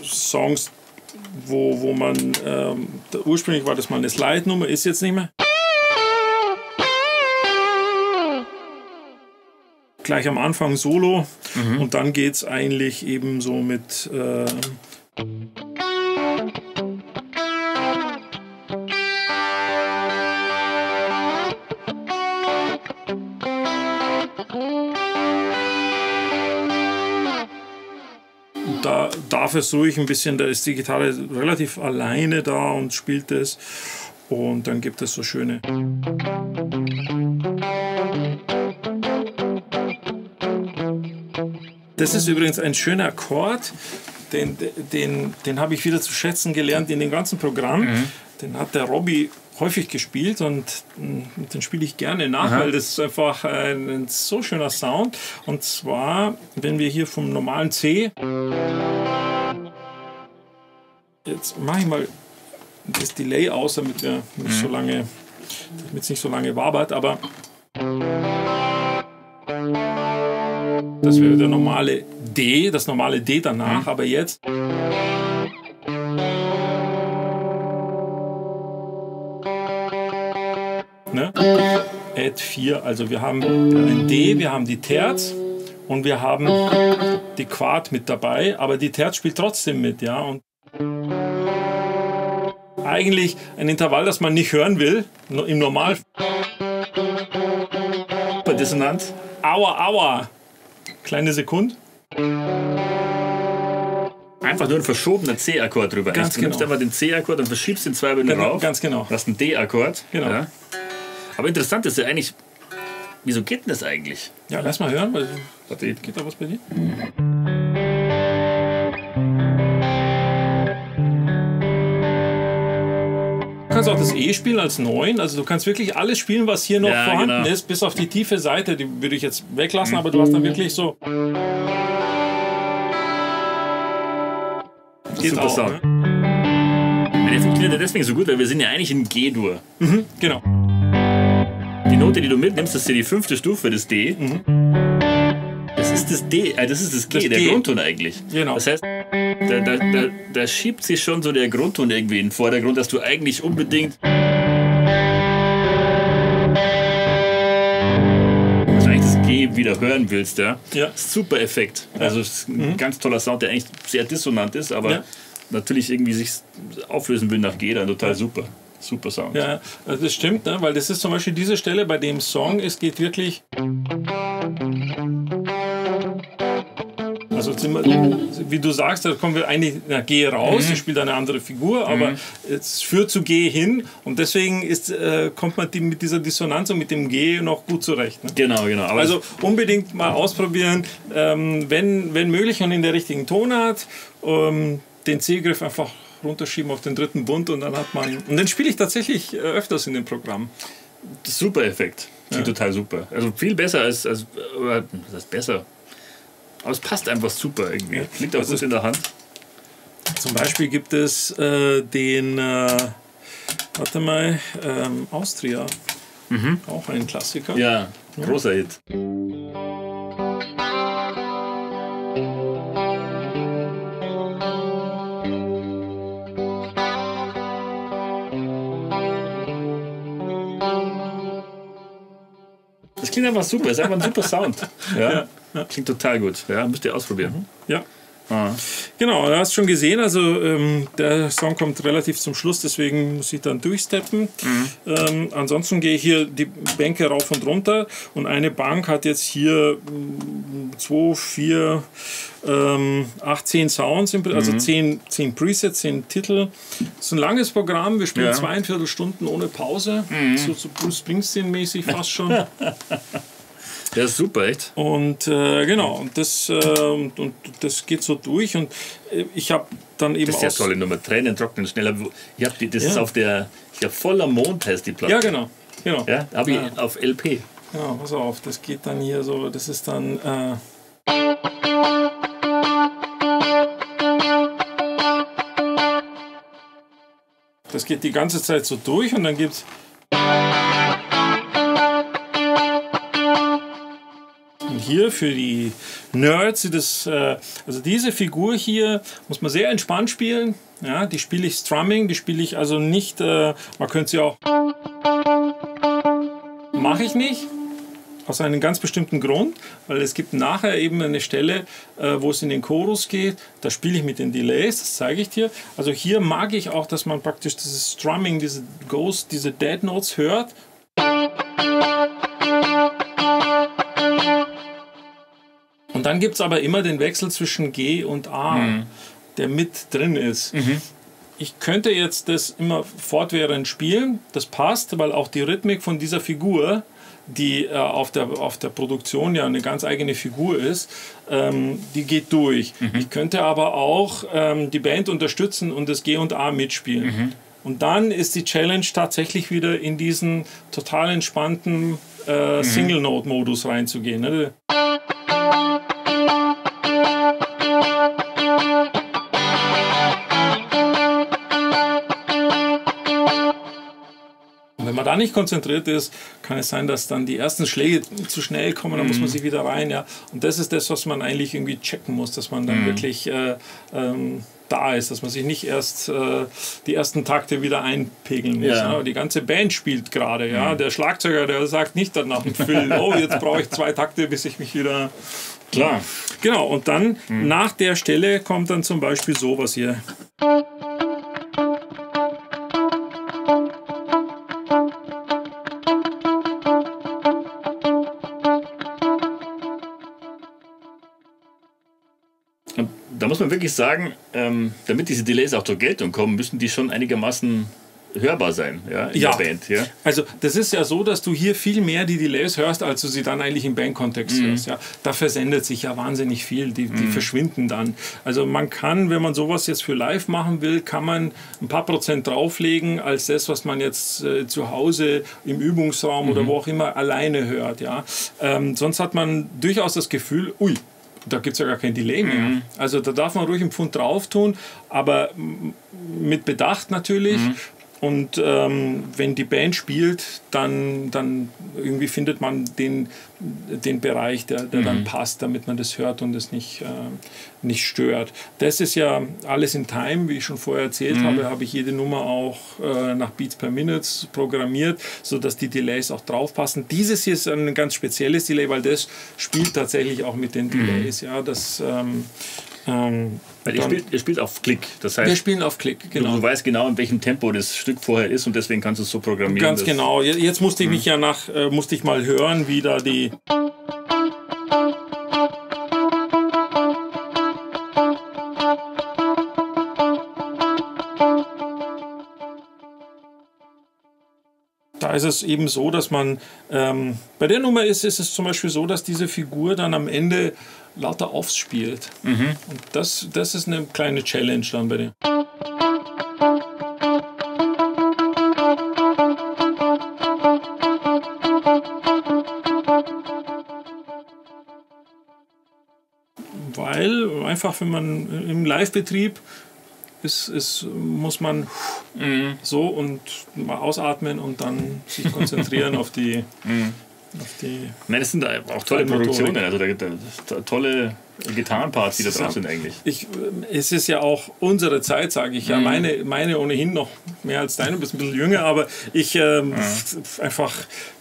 Songs, wo, wo man, ähm, ursprünglich war das mal eine Slide-Nummer, ist jetzt nicht mehr. Gleich am Anfang solo mhm. und dann geht es eigentlich eben so mit. Äh, da darf es ruhig ein bisschen, da ist die Gitarre relativ alleine da und spielt es. Und dann gibt es so schöne. Das ist übrigens ein schöner Akkord. Den, den, den habe ich wieder zu schätzen gelernt in dem ganzen Programm. Mhm. Den hat der Robby häufig gespielt und, und den spiele ich gerne nach, Aha. weil das ist einfach ein, ein, so schöner Sound. Und zwar, wenn wir hier vom normalen C. Jetzt mache ich mal das Delay aus, damit wir nicht mhm. so lange, damit es nicht so lange wabert, aber. Das wäre der normale D, das normale D danach, aber jetzt. Ne? Add 4, also wir haben ein D, wir haben die Terz und wir haben die Quart mit dabei, aber die Terz spielt trotzdem mit, ja. Und eigentlich ein Intervall, das man nicht hören will, im Normal. Bei Dissonanz. Aua, aua kleine Sekunde. Einfach nur ein verschobener C-Akkord drüber. Ganz du nimmst genau. einfach den C-Akkord und verschiebst den zwei Bänder genau, rauf. Ganz genau. Du hast einen D-Akkord. Genau. Ja. Aber interessant ist ja eigentlich, wieso geht denn das eigentlich? Ja, lass mal hören. Weil, geht da was bei dir? Kannst auch das E spielen als 9. Also du kannst wirklich alles spielen, was hier noch ja, vorhanden genau. ist, bis auf die tiefe Seite. Die würde ich jetzt weglassen, aber du hast dann wirklich so. Geht Super auch, Sound. Ne? Der funktioniert ja deswegen so gut, weil wir sind ja eigentlich in G-Dur. Mhm, genau. Die Note, die du mitnimmst, das ist ja die fünfte Stufe des D. Mhm. Das ist das D, äh, das ist das G, das der G. Grundton eigentlich. Genau. Das heißt, da, da, da, da, schiebt sich schon so der Grundton irgendwie in den Vordergrund, dass du eigentlich unbedingt. Eigentlich das G wieder hören willst, ja. ja. Super Effekt. Also ein mhm. ganz toller Sound, der eigentlich sehr dissonant ist, aber ja. natürlich irgendwie sich auflösen will nach G, dann total super. Super Sound. Ja, also das stimmt, ne? weil das ist zum Beispiel diese Stelle bei dem Song, es geht wirklich. Also wie du sagst, da kommen wir eigentlich nach G raus, mhm. ich spiele eine andere Figur, aber mhm. es führt zu G hin und deswegen ist, äh, kommt man die, mit dieser Dissonanz und mit dem G noch gut zurecht. Ne? Genau, genau. Aber also unbedingt mal ausprobieren, ähm, wenn, wenn möglich und in der richtigen Tonart, ähm, den C-Griff einfach runterschieben auf den dritten Bund und dann hat man. Und den spiele ich tatsächlich äh, öfters in dem Programm. Super Effekt. Klingt ja. total super. Also viel besser als, als was heißt besser? Aber es passt einfach super irgendwie. Ja. Liegt auch gut in der Hand. Zum Beispiel gibt es äh, den, äh, warte mal, ähm, Austria. Mhm. Auch ein Klassiker. Ja, großer Hit. Das klingt einfach super, ist einfach ein super Sound. Ja. ja. Klingt total gut. Ja, müsst ihr ausprobieren. Mhm. Ja. Ah. Genau, du hast schon gesehen, also ähm, der Song kommt relativ zum Schluss, deswegen muss ich dann durchsteppen. Mhm. Ähm, ansonsten gehe ich hier die Bänke rauf und runter und eine Bank hat jetzt hier 2, 4, 8, 10 Sounds, also 10, mhm. 10 Presets, 10 Titel. Das ist ein langes Programm, wir spielen ja. zweieinviertel Stunden ohne Pause, mhm. so, so Bruce Springsteen-mäßig fast schon. Der ist super, echt. Und äh, genau, und das, äh, und, und, das geht so durch. Und äh, ich habe dann eben. Das ist ja tolle Nummer. Tränen trocknen schneller. Ich hab die, das ja. ist auf der. Ich glaube, voller Mond heißt die Platte. Ja, genau. Genau. Ja, habe ich Ja. auf LP. Ja, pass auf, das geht dann hier so, das ist dann. Äh das geht die ganze Zeit so durch und dann gibt's. Hier für die Nerds, die das, äh, also diese Figur hier muss man sehr entspannt spielen. Ja, die spiele ich Strumming, die spiele ich also nicht, äh, man könnte sie auch. Mache ich nicht. Aus einem ganz bestimmten Grund, weil es gibt nachher eben eine Stelle, äh, wo es in den Chorus geht. Da spiele ich mit den Delays, das zeige ich dir. Also hier mag ich auch, dass man praktisch dieses Strumming, diese Ghost, diese Dead Notes hört. Und dann gibt es aber immer den Wechsel zwischen G und A, der mit drin ist. Ich könnte jetzt das immer fortwährend spielen, das passt, weil auch die Rhythmik von dieser Figur, die äh, auf, der, auf der Produktion ja eine ganz eigene Figur ist, ähm, die geht durch. Ich könnte aber auch ähm, die Band unterstützen und das G und A mitspielen. Und dann ist die Challenge tatsächlich wieder in diesen total entspannten äh, Single-Note-Modus reinzugehen. Ne? Man da nicht konzentriert ist, kann es sein, dass dann die ersten Schläge zu schnell kommen, dann muss man sich wieder rein. Ja. Und das ist das, was man eigentlich irgendwie checken muss, dass man dann wirklich äh, ähm, da ist, dass man sich nicht erst äh, die ersten Takte wieder einpegeln muss. Ja. Aber die ganze Band spielt gerade. Ja. Der Schlagzeuger, der sagt nicht dann nach dem Fill, oh, jetzt brauche ich zwei Takte, bis ich mich wieder. Klar. Genau, und dann nach der Stelle kommt dann zum Beispiel sowas hier. Da muss man wirklich sagen, ähm, damit diese Delays auch zur Geltung kommen, müssen die schon einigermaßen hörbar sein, ja, in Ja. der Band. Ja? Also das ist ja so, dass du hier viel mehr die Delays hörst, als du sie dann eigentlich im Bandkontext Mhm. hörst. Ja. Da versendet sich ja wahnsinnig viel, die, die verschwinden dann. Also man kann, wenn man sowas jetzt für live machen will, kann man ein paar Prozent drauflegen, als das, was man jetzt äh, zu Hause im Übungsraum Mhm. oder wo auch immer alleine hört. Ja. Ähm, sonst hat man durchaus das Gefühl, ui, da gibt es ja gar kein Delay mehr. Mhm. Also da darf man ruhig einen Pfund drauf tun, aber mit Bedacht natürlich. Mhm. Und ähm, wenn die Band spielt, dann, dann irgendwie findet man den, den Bereich, der, der Mhm. dann passt, damit man das hört und es nicht, äh, nicht stört. Das ist ja alles in Time, wie ich schon vorher erzählt Mhm. habe, habe ich jede Nummer auch äh, nach Beats per Minute programmiert, sodass die Delays auch drauf passen. Dieses hier ist ein ganz spezielles Delay, weil das spielt tatsächlich auch mit den Delays. Ja, das, ähm, ähm, Weil ihr spielt, ihr spielt auf Klick. Das wir heißt, spielen auf Klick, du, genau. du weißt genau, in welchem Tempo das Stück vorher ist und deswegen kannst du es so programmieren. Ganz genau. Je- Jetzt musste ich mich ja nach, äh, musste ich mal hören, wie da die. Da ist es eben so, dass man ähm, bei der Nummer ist, ist es zum Beispiel so, dass diese Figur dann am Ende lauter Offs spielt. Und das, das ist eine kleine Challenge dann bei dem. Weil einfach, wenn man im Live-Betrieb ist, ist, muss man so und mal ausatmen und dann sich konzentrieren auf die. Auf die Nein, das sind auch tolle. Produktionen. Also da, da, da, tolle Gitarrenparts, die da drauf sind eigentlich. ich, es ist ja auch unsere Zeit, sage ich ja. Meine, meine ohnehin noch mehr als deine, du bist ein bisschen jünger, aber ich ähm, einfach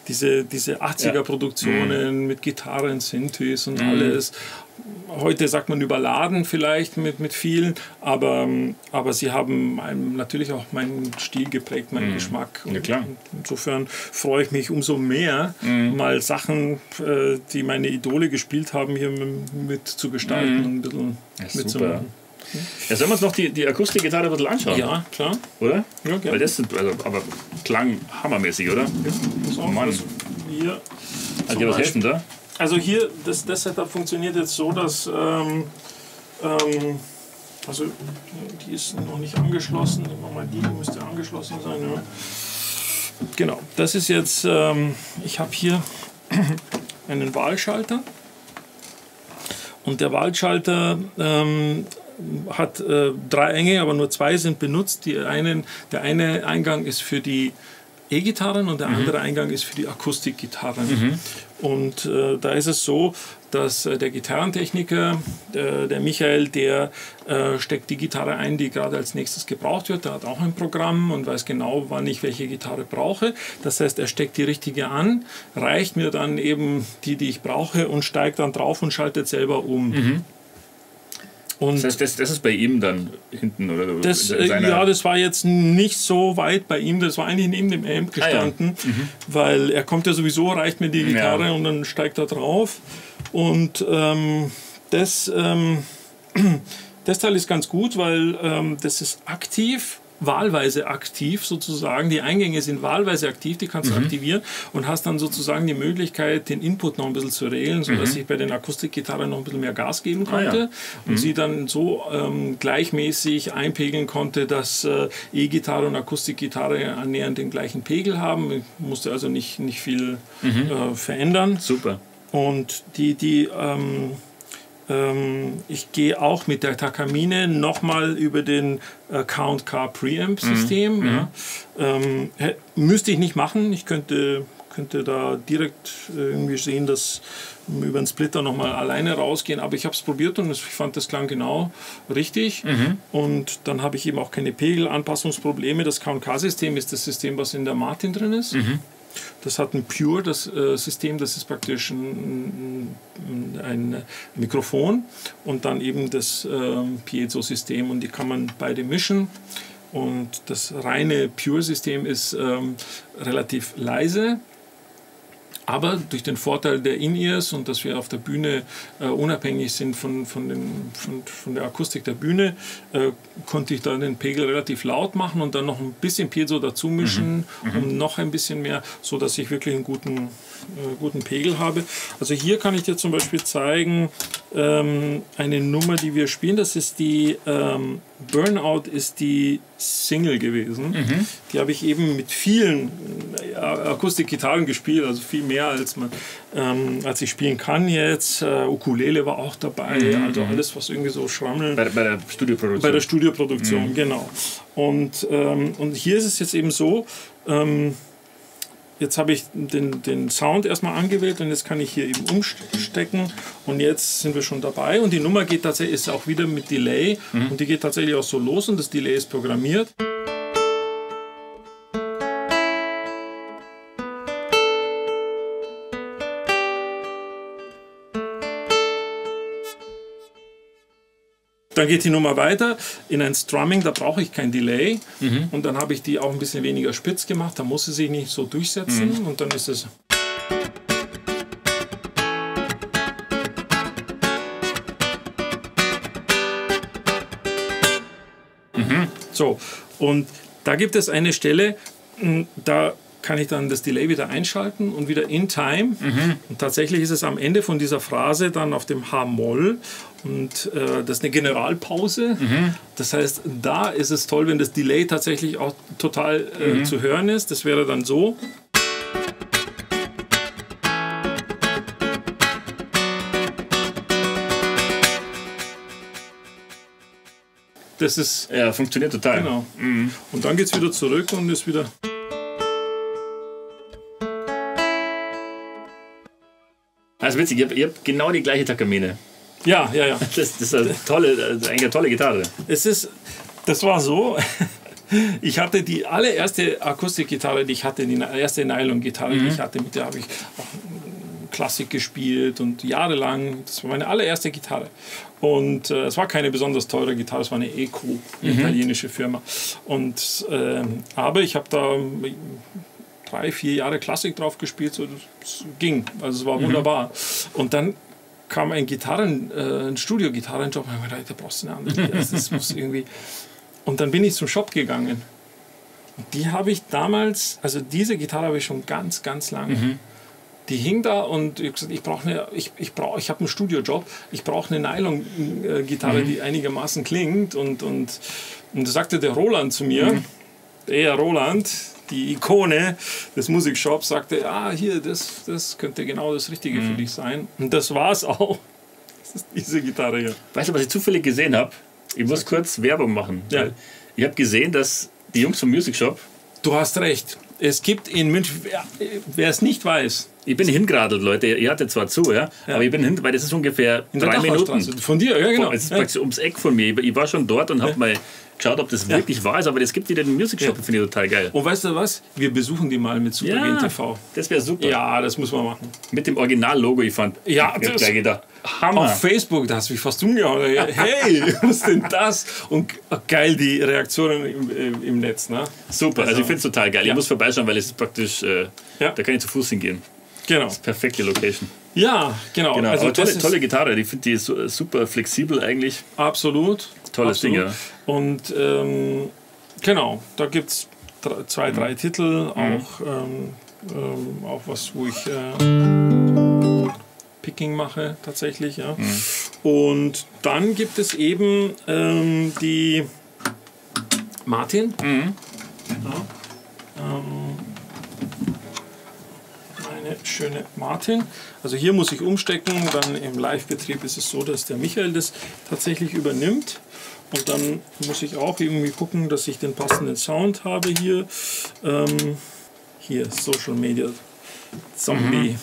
diese, diese 80er-Produktionen mit Gitarren, Synthes und alles. Heute sagt man überladen vielleicht mit, mit vielen, aber, ähm, aber sie haben einem natürlich auch meinen Stil geprägt, meinen Geschmack. Ja, klar. Und insofern freue ich mich umso mehr, mal Sachen, äh, die meine Idole gespielt haben, hier mit, zu gestalten und ein bisschen mitzumachen. Ja, sollen wir uns noch die, die Akustikgitarre ein bisschen anschauen? Ja, klar. Oder? Ja, gerne. Weil das sind, also, aber klang hammermäßig, oder? Pass auf, Mann. das Hier, dir was Beispiel- helfen da? Also hier, das, das Setup funktioniert jetzt so, dass ähm, ähm, also die ist noch nicht angeschlossen. Immer mal die müsste angeschlossen sein. Ja. genau. Das ist jetzt, ähm, ich habe hier einen Wahlschalter. Und der Wahlschalter ähm, hat äh, drei Enge, aber nur zwei sind benutzt. Die einen, der eine Eingang ist für die E-Gitarren und der mhm. andere Eingang ist für die Akustikgitarren. Mhm. Und äh, da ist es so, dass äh, der Gitarrentechniker, äh, der Michael, der äh, steckt die Gitarre ein, die gerade als nächstes gebraucht wird. Der hat auch ein Programm und weiß genau, wann ich welche Gitarre brauche. Das heißt, er steckt die richtige an, reicht mir dann eben die, die ich brauche und steigt dann drauf und schaltet selber um. Mhm. Und das heißt, das, das, ist bei ihm dann hinten oder das, Ja, das war jetzt nicht so weit bei ihm. Das war eigentlich neben dem Amp gestanden, ah, ja. mhm. weil er kommt ja sowieso, reicht mir die Gitarre ja. und dann steigt er drauf. Und ähm, das, ähm, das Teil ist ganz gut, weil ähm, das ist aktiv wahlweise aktiv sozusagen. Die Eingänge sind wahlweise aktiv, die kannst du mhm. aktivieren und hast dann sozusagen die Möglichkeit, den Input noch ein bisschen zu regeln, sodass mhm. ich bei den Akustikgitarren noch ein bisschen mehr Gas geben konnte ah, ja. und mhm. sie dann so ähm, gleichmäßig einpegeln konnte, dass äh, E-Gitarre und Akustikgitarre annähernd den gleichen Pegel haben. Ich musste also nicht, nicht viel mhm. äh, verändern. Super. Und die, die ähm, ähm, ich gehe auch mit der Takamine nochmal über den äh, Count Car Preamp System. Mhm. Ja. Ähm, müsste ich nicht machen. Ich könnte, könnte da direkt irgendwie sehen, dass über den Splitter nochmal alleine rausgehen. Aber ich habe es probiert und ich fand, das klang genau richtig. Mhm. Und dann habe ich eben auch keine Pegelanpassungsprobleme. Das Count-K-System ist das System, was in der Martin drin ist. Mhm. Das hat ein Pure, das äh, System, das ist praktisch ein, ein, Mikrofon und dann eben das äh, Piezo-System und die kann man beide mischen. Und das reine Pure-System ist ähm, relativ leise aber durch den Vorteil der In-Ears und dass wir auf der Bühne äh, unabhängig sind von, von, den, von, von, der Akustik der Bühne, äh, konnte ich da den Pegel relativ laut machen und dann noch ein bisschen Piezo dazu mischen, mhm. Mhm. um noch ein bisschen mehr, so dass ich wirklich einen guten, äh, guten Pegel habe. Also hier kann ich dir zum Beispiel zeigen, ähm, eine Nummer, die wir spielen, das ist die ähm, Burnout ist die Single gewesen. Mhm. Die habe ich eben mit vielen äh, Akustikgitarren gespielt, also viel mehr als man ähm, als ich spielen kann jetzt. Äh, Ukulele war auch dabei, mhm. also mhm. alles, was irgendwie so schrammeln. Bei, bei der Studioproduktion. Bei der Studioproduktion, mhm. genau. Und, ähm, und hier ist es jetzt eben so, ähm, Jetzt habe ich den, den Sound erstmal angewählt und jetzt kann ich hier eben umstecken und jetzt sind wir schon dabei und die Nummer geht tatsächlich ist auch wieder mit Delay mhm. und die geht tatsächlich auch so los und das Delay ist programmiert. Dann geht die Nummer weiter in ein Strumming, da brauche ich kein Delay. Mhm. Und dann habe ich die auch ein bisschen weniger spitz gemacht, da muss sie sich nicht so durchsetzen. Mhm. Und dann ist es. Mhm. So, und da gibt es eine Stelle, da kann ich dann das Delay wieder einschalten und wieder in Time. Mhm. Und tatsächlich ist es am Ende von dieser Phrase dann auf dem H-Moll und äh, das ist eine Generalpause. Mhm. Das heißt, da ist es toll, wenn das Delay tatsächlich auch total äh, mhm. zu hören ist. Das wäre dann so. Das ist. Ja, funktioniert total. Genau. Mhm. Und dann geht es wieder zurück und ist wieder. Also witzig, ihr habt, ihr habt genau die gleiche Takamine. Ja, ja, ja. Das, das ist eine tolle, eigentlich eine tolle Gitarre. Es ist, das war so. Ich hatte die allererste Akustikgitarre, die ich hatte, die erste Nylon-Gitarre, mhm. die ich hatte, mit der habe ich auch Klassik gespielt und jahrelang. Das war meine allererste Gitarre. Und äh, es war keine besonders teure Gitarre, es war eine Eco, eine mhm. italienische Firma. Und, äh, aber ich habe da drei, vier Jahre Klassik drauf gespielt, so das ging. Also es war mhm. wunderbar. Und dann kam ein Gitarren, äh, ein Studio-Gitarrenjob und ich habe gedacht, da brauchst du eine andere. Das muss irgendwie. Und dann bin ich zum Shop gegangen. Und die habe ich damals, also diese Gitarre habe ich schon ganz, ganz lange. Mhm. Die hing da und ich habe gesagt, ich brauche eine, ich, ich brauche, ich habe einen Studiojob, ich brauche eine Nylon-Gitarre, mhm. die einigermaßen klingt. Und, und, und da sagte der Roland zu mir, mhm. der Roland, die Ikone des Musikshops sagte, ah, hier, das, das könnte genau das Richtige für dich sein. Und das war es auch. Das ist diese Gitarre hier. Weißt du, was ich zufällig gesehen habe? Ich muss kurz Werbung machen. Ja. Ich habe gesehen, dass die Jungs vom Music Shop, Du hast recht. Es gibt in München, wer, es nicht weiß, ich bin hingeradelt, Leute. Ihr hattet zwar zu, ja, aber ich bin hin, weil das ist ungefähr in drei Minuten. Von dir, ja genau. Es ist Ja. praktisch ums Eck von mir. Ich war schon dort und habe mal geschaut, ob das wirklich wahr ist, aber es gibt wieder den Music Shop, Ja. finde ich total geil. Und weißt du was? Wir besuchen die mal mit Supergen TV. das wäre super. Ja, das muss man machen. Mit dem Original-Logo, ich fand. Ja, ich das- gedacht, Hammer. Auf Facebook, da hast du mich fast umgehauen. Hey, was ist denn das? Und geil, die Reaktionen im, im Netz. Ne? Super, also, Also- ich finde es total geil. Ja. Ich muss vorbeischauen, weil es ist praktisch, äh, Ja. da kann ich zu Fuß hingehen. Genau. Perfekte Location. Ja, genau. Genau, Also tolle, ist tolle Gitarre, ich finde die su- super flexibel eigentlich. absolut. Tolles absolut. Ding, ja. Und ähm, genau, da gibt es zwei, drei Titel, Mhm. auch, ähm, ähm, auch was, wo ich äh, Picking mache tatsächlich. Ja. Mhm. Und dann gibt es eben ähm, die Martin. Mhm. Ja. Eine schöne Martin. Also hier muss ich umstecken, dann im Live-Betrieb ist es so, dass der Michael das tatsächlich übernimmt. Und dann muss ich auch irgendwie gucken, dass ich den passenden Sound habe hier. Ähm, hier, Social Media Zombie.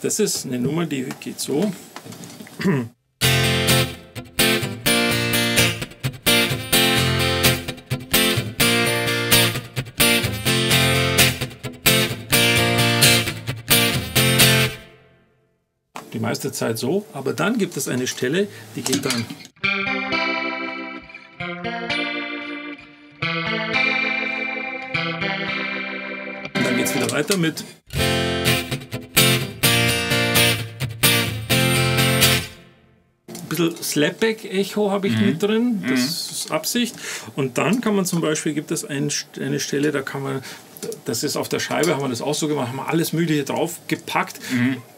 Das ist eine Nummer, die geht so. Meiste Zeit so, aber dann gibt es eine Stelle, die geht dann. Und dann geht es wieder weiter mit. Ein bisschen Slapback-Echo habe ich mit drin, das ist Absicht. Und dann kann man zum Beispiel, gibt es ein, eine Stelle, da kann man, das ist auf der Scheibe, haben wir das auch so gemacht, haben wir alles Mögliche drauf gepackt.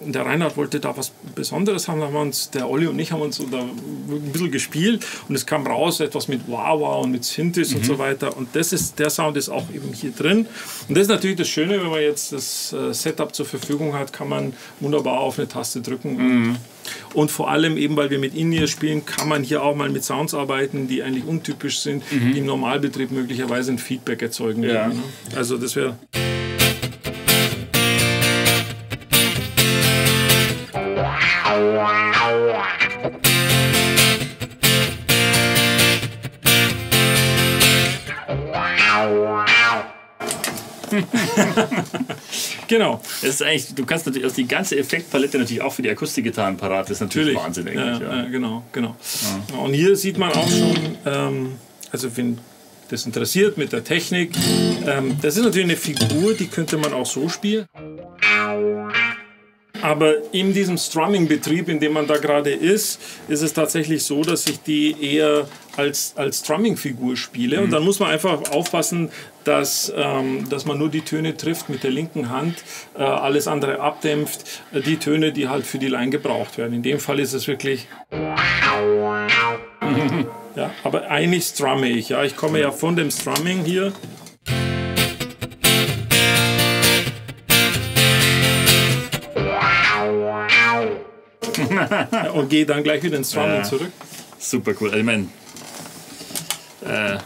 Und Der Reinhard wollte da was Besonderes haben, haben wir uns, der Olli und ich haben uns da ein bisschen gespielt und es kam raus etwas mit Wawa und mit Synthes und so weiter. Und das ist, der Sound ist auch eben hier drin. Und das ist natürlich das Schöne, wenn man jetzt das äh, Setup zur Verfügung hat, kann man wunderbar auf eine Taste drücken. Und, und vor allem eben, weil wir mit In-Ear spielen, kann man hier auch mal mit Sounds arbeiten, die eigentlich untypisch sind, die im Normalbetrieb möglicherweise ein Feedback erzeugen. Ja. ne? Also das wäre... Genau. Das ist eigentlich, du kannst natürlich, also die ganze Effektpalette natürlich auch für die Akustikgitarren parat. Das ist natürlich, Wahnsinn Ja, eigentlich. Ja, ja, genau, genau. Ja, Und hier sieht man auch schon, ähm, also wenn das interessiert mit der Technik, ähm, das ist natürlich eine Figur, die könnte man auch so spielen. Aber in diesem Strumming-Betrieb, in dem man da gerade ist, ist es tatsächlich so, dass ich die eher als, als Strumming-Figur spiele. Und dann muss man einfach aufpassen, dass, ähm, dass man nur die Töne trifft mit der linken Hand, äh, alles andere abdämpft, äh, die Töne, die halt für die Line gebraucht werden. In dem Fall ist es wirklich. Ja, aber eigentlich strumme ich. Ja. Ich komme ja von dem Strumming hier. Und gehe dann gleich wieder ins Strumming Ja. zurück. Super cool. Also ich meine, äh,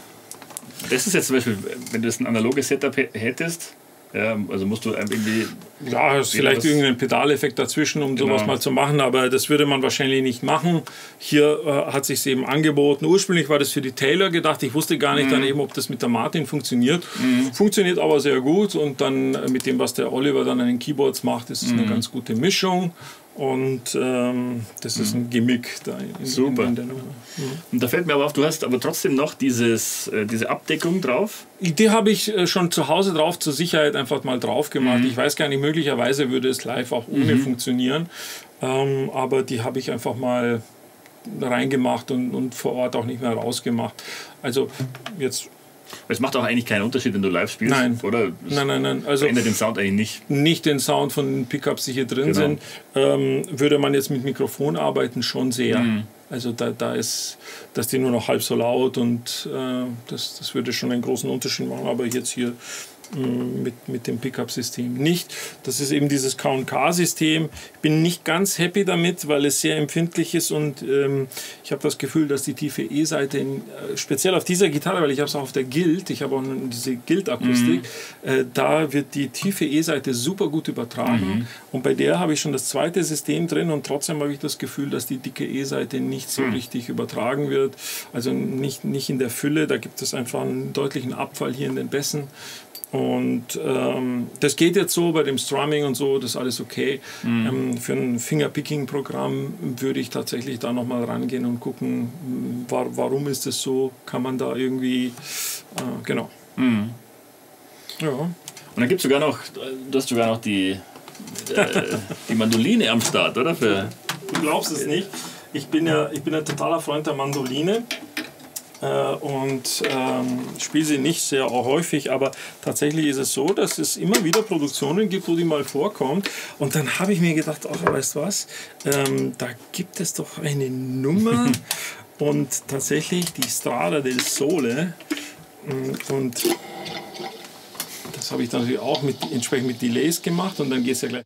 das ist jetzt zum Beispiel, wenn du das ein analoges Setup hä- hättest, ja, also musst du irgendwie Ja, ist vielleicht irgendein Pedaleffekt dazwischen, um sowas Genau. mal zu machen, aber das würde man wahrscheinlich nicht machen. Hier äh, hat sich eben angeboten. Ursprünglich war das für die Taylor gedacht. Ich wusste gar nicht dann eben, ob das mit der Martin funktioniert. Funktioniert aber sehr gut und dann äh, mit dem, was der Oliver dann an den Keyboards macht, ist es eine ganz gute Mischung. Und ähm, das ist ein Gimmick da in, Super. in, Nummer. Und da fällt mir aber auf, du hast aber trotzdem noch dieses, äh, diese Abdeckung drauf. Die habe ich äh, schon zu Hause drauf zur Sicherheit einfach mal drauf gemacht. Ich weiß gar nicht, möglicherweise würde es live auch ohne funktionieren. Ähm, aber die habe ich einfach mal reingemacht und, und vor Ort auch nicht mehr rausgemacht. Also jetzt, Es macht auch eigentlich keinen Unterschied, wenn du live spielst, Nein. oder? Es nein, nein, nein. Also verändert den Sound eigentlich nicht. nicht den Sound von den Pickups, die hier drin Genau. sind. Ähm, würde man jetzt mit Mikrofon arbeiten, schon sehr. Mhm. Also da, da ist, dass die nur noch halb so laut und äh, das, das würde schon einen großen Unterschied machen. Aber jetzt hier mit, mit dem Pickup-System. Nicht, das ist eben dieses K&K-System. Ich bin nicht ganz happy damit, weil es sehr empfindlich ist und ähm, ich habe das Gefühl, dass die tiefe E-Seite, äh, speziell auf dieser Gitarre, weil ich habe es auch auf der Guild, ich habe auch diese Guild-Akustik, mhm. äh, da wird die tiefe E-Seite super gut übertragen mhm. und bei der habe ich schon das zweite System drin und trotzdem habe ich das Gefühl, dass die dicke E-Seite nicht so mhm. richtig übertragen wird, also nicht, nicht in der Fülle, da gibt es einfach einen deutlichen Abfall hier in den Bässen. Und ähm, das geht jetzt so bei dem Strumming und so, das ist alles okay. Mhm. Ähm, für ein Fingerpicking-Programm würde ich tatsächlich da nochmal rangehen und gucken, war, warum ist das so? Kann man da irgendwie, äh, genau. Mhm. Ja. Und dann gibt es sogar noch, du hast sogar noch die, äh, die Mandoline am Start, oder? Für du glaubst es nicht. Ich bin ja, ich bin ein totaler Freund der Mandoline. Äh, und ähm, spiele sie nicht sehr häufig, aber tatsächlich ist es so, dass es immer wieder Produktionen gibt, wo die mal vorkommt. Und dann habe ich mir gedacht, ach, weißt du was, ähm, da gibt es doch eine Nummer und tatsächlich die Strada del Sole mm, und das habe ich dann natürlich auch mit, entsprechend mit Delays gemacht und dann geht es ja gleich.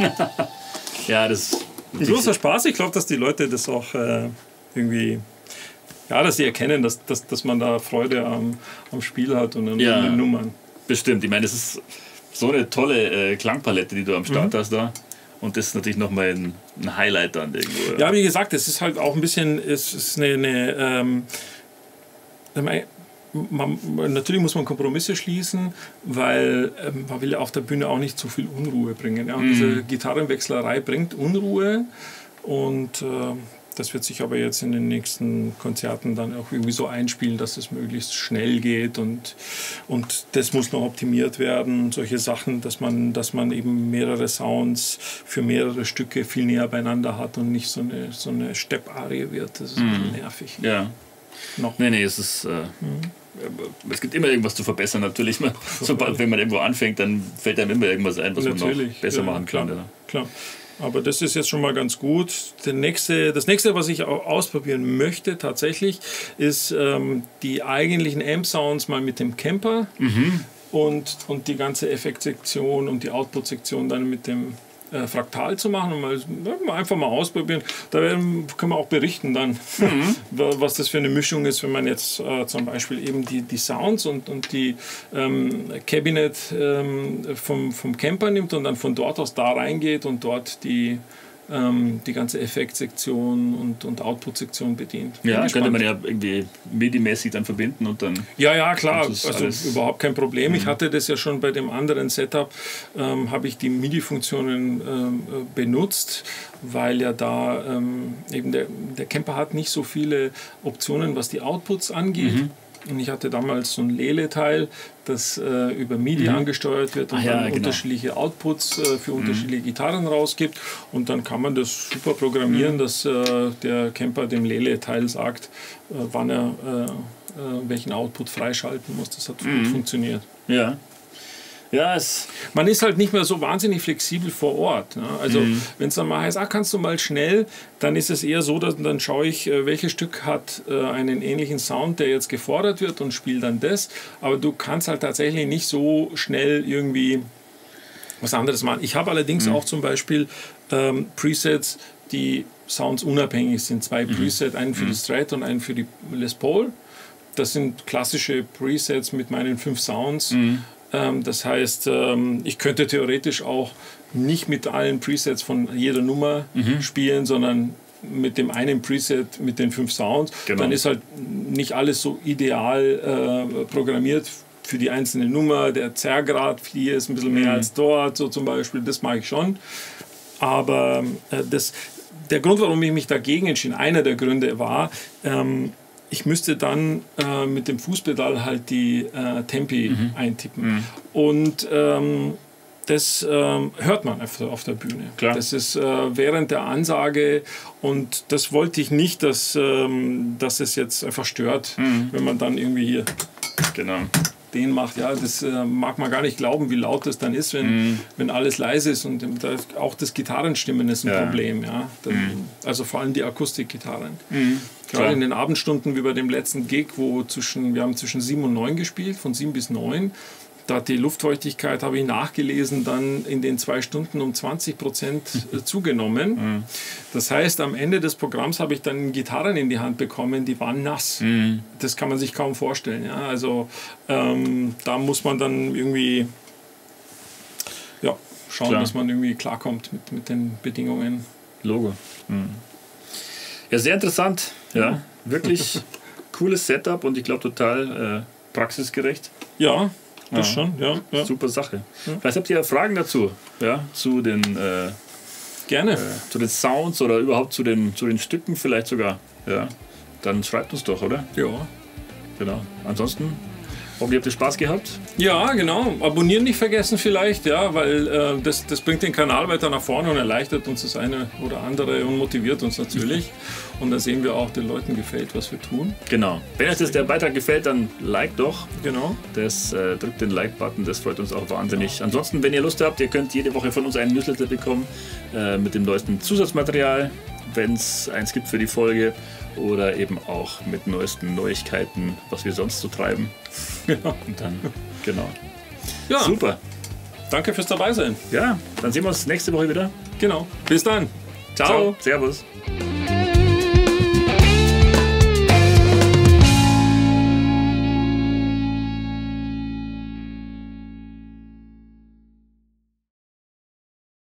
ja, das ist ein großer Spaß. Ich glaube, dass die Leute das auch äh, irgendwie, ja, dass sie erkennen, dass, dass, dass man da Freude am, am Spiel hat und an, ja, den Nummern. Bestimmt. Ich meine, das ist so eine tolle äh, Klangpalette, die du am Start mhm. hast da. Und das ist natürlich nochmal ein, ein Highlight dann irgendwo. Ja. ja, wie gesagt, es ist halt auch ein bisschen, es ist eine, eine ähm, man, natürlich muss man Kompromisse schließen, weil ähm, man will ja auf der Bühne auch nicht zu viel Unruhe bringen. Ja? Mm. diese Gitarrenwechslerei bringt Unruhe und äh, das wird sich aber jetzt in den nächsten Konzerten dann auch irgendwie so einspielen, dass es möglichst schnell geht und, und das muss noch optimiert werden. Solche Sachen, dass man, dass man eben mehrere Sounds für mehrere Stücke viel näher beieinander hat und nicht so eine, so eine Step-Arie wird. Das ist mm. nervig. Ja. Noch. Nee, nee, es ist. Äh, mhm es gibt immer irgendwas zu verbessern, natürlich. Sobald, wenn man irgendwo anfängt, dann fällt einem immer irgendwas ein, was natürlich, man noch besser ja, machen kann. Klar, klar. Aber das ist jetzt schon mal ganz gut. Der nächste, das nächste, was ich ausprobieren möchte tatsächlich, ist ähm, die eigentlichen Amp-Sounds mal mit dem Camper mhm. und, und die ganze Effektsektion und die Output-Sektion dann mit dem äh, fraktal zu machen und mal, einfach mal ausprobieren. Da werden, können wir auch berichten dann, mhm. was das für eine Mischung ist, wenn man jetzt äh, zum Beispiel eben die, die Sounds und, und die ähm, Cabinet ähm, vom, vom Camper nimmt und dann von dort aus da reingeht und dort die ähm, die ganze Effektsektion und, und Output-Sektion bedient. Ja, könnte man ja irgendwie MIDI-mäßig dann verbinden und dann. Ja, ja, klar, also überhaupt kein Problem. Mhm. Ich hatte das ja schon bei dem anderen Setup, ähm, habe ich die MIDI-Funktionen ähm, benutzt, weil ja da ähm, eben der, der Camper hat nicht so viele Optionen, was die Outputs angeht. Mhm. Und ich hatte damals so ein Lele-Teil, das äh, über MIDI mhm. angesteuert wird und Ach, dann genau. unterschiedliche Outputs äh, für mhm. unterschiedliche Gitarren rausgibt. Und dann kann man das super programmieren, mhm. dass äh, der Camper dem Lele-Teil sagt, äh, wann er äh, äh, welchen Output freischalten muss. Das hat gut mhm. funktioniert. Ja. Ja, es man ist halt nicht mehr so wahnsinnig flexibel vor Ort. Ne? Also mhm. wenn es dann mal heißt, ah, kannst du mal schnell, dann ist es eher so, dass dann schaue ich, äh, welches Stück hat äh, einen ähnlichen Sound, der jetzt gefordert wird und spiele dann das. Aber du kannst halt tatsächlich nicht so schnell irgendwie was anderes machen. Ich habe allerdings mhm. auch zum Beispiel ähm, Presets, die Sounds unabhängig sind. Zwei mhm. Presets, einen für die mhm. Strat und einen für die Les Paul. Das sind klassische Presets mit meinen fünf Sounds. Mhm. Ähm, das heißt, ähm, ich könnte theoretisch auch nicht mit allen Presets von jeder Nummer mhm. spielen, sondern mit dem einen Preset mit den fünf Sounds. Genau. Dann ist halt nicht alles so ideal äh, programmiert für die einzelne Nummer. Der Zerrgrad hier ist ein bisschen mehr mhm. als dort, so zum Beispiel. Das mache ich schon. Aber äh, das, der Grund, warum ich mich dagegen entschieden, einer der Gründe war, ähm, ich müsste dann äh, mit dem Fußpedal halt die äh, Tempi mhm. eintippen. Mhm. Und ähm, das ähm, hört man auf der, auf der Bühne. Klar. Das ist äh, während der Ansage und das wollte ich nicht, dass, ähm, dass es jetzt einfach stört, wenn man dann irgendwie hier Genau. Den macht. Ja, das äh, mag man gar nicht glauben, wie laut das dann ist, wenn, wenn alles leise ist. Und da, auch das Gitarrenstimmen ist ein Ja. Problem. Ja. Dann, Also vor allem die Akustikgitarren. Klar. Gerade in den Abendstunden wie bei dem letzten Gig, wo zwischen, wir haben zwischen 7 und 9 gespielt, von 7 bis 9. Da hat die Luftfeuchtigkeit, habe ich nachgelesen, dann in den zwei Stunden um 20 Prozent zugenommen. Das heißt, am Ende des Programms habe ich dann Gitarren in die Hand bekommen, die waren nass. Das kann man sich kaum vorstellen. Ja? Also ähm, da muss man dann irgendwie ja, schauen, Klar. dass man irgendwie klarkommt mit, mit den Bedingungen. Logo. Mhm. Ja, sehr interessant. Ja, wirklich cooles Setup und ich glaube total äh, praxisgerecht. Ja, das Ja. schon, ja. ja. Super Sache. Vielleicht habt ihr Fragen dazu, ja, zu den, äh, Gerne. zu den Sounds oder überhaupt zu den, zu den Stücken vielleicht sogar. Ja, dann schreibt uns doch, oder? Ja. Genau. Ansonsten, habt ihr Spaß gehabt. Ja, genau. Abonnieren nicht vergessen vielleicht, ja, weil äh, das, das bringt den Kanal weiter nach vorne und erleichtert uns das eine oder andere und motiviert uns natürlich. Und dann sehen wir auch, den Leuten gefällt, was wir tun. Genau. Wenn euch das der Beitrag gefällt, dann like doch. Genau. Das äh, drückt den Like-Button, das freut uns auch wahnsinnig. Ansonsten, wenn ihr Lust habt, ihr könnt jede Woche von uns einen Newsletter bekommen äh, mit dem neuesten Zusatzmaterial, wenn es eins gibt für die Folge oder eben auch mit neuesten Neuigkeiten, was wir sonst so treiben. genau. Und dann, genau. Ja, Super. danke fürs Dabeisein. Ja, dann sehen wir uns nächste Woche wieder. Genau. Bis dann. Ciao. Servus.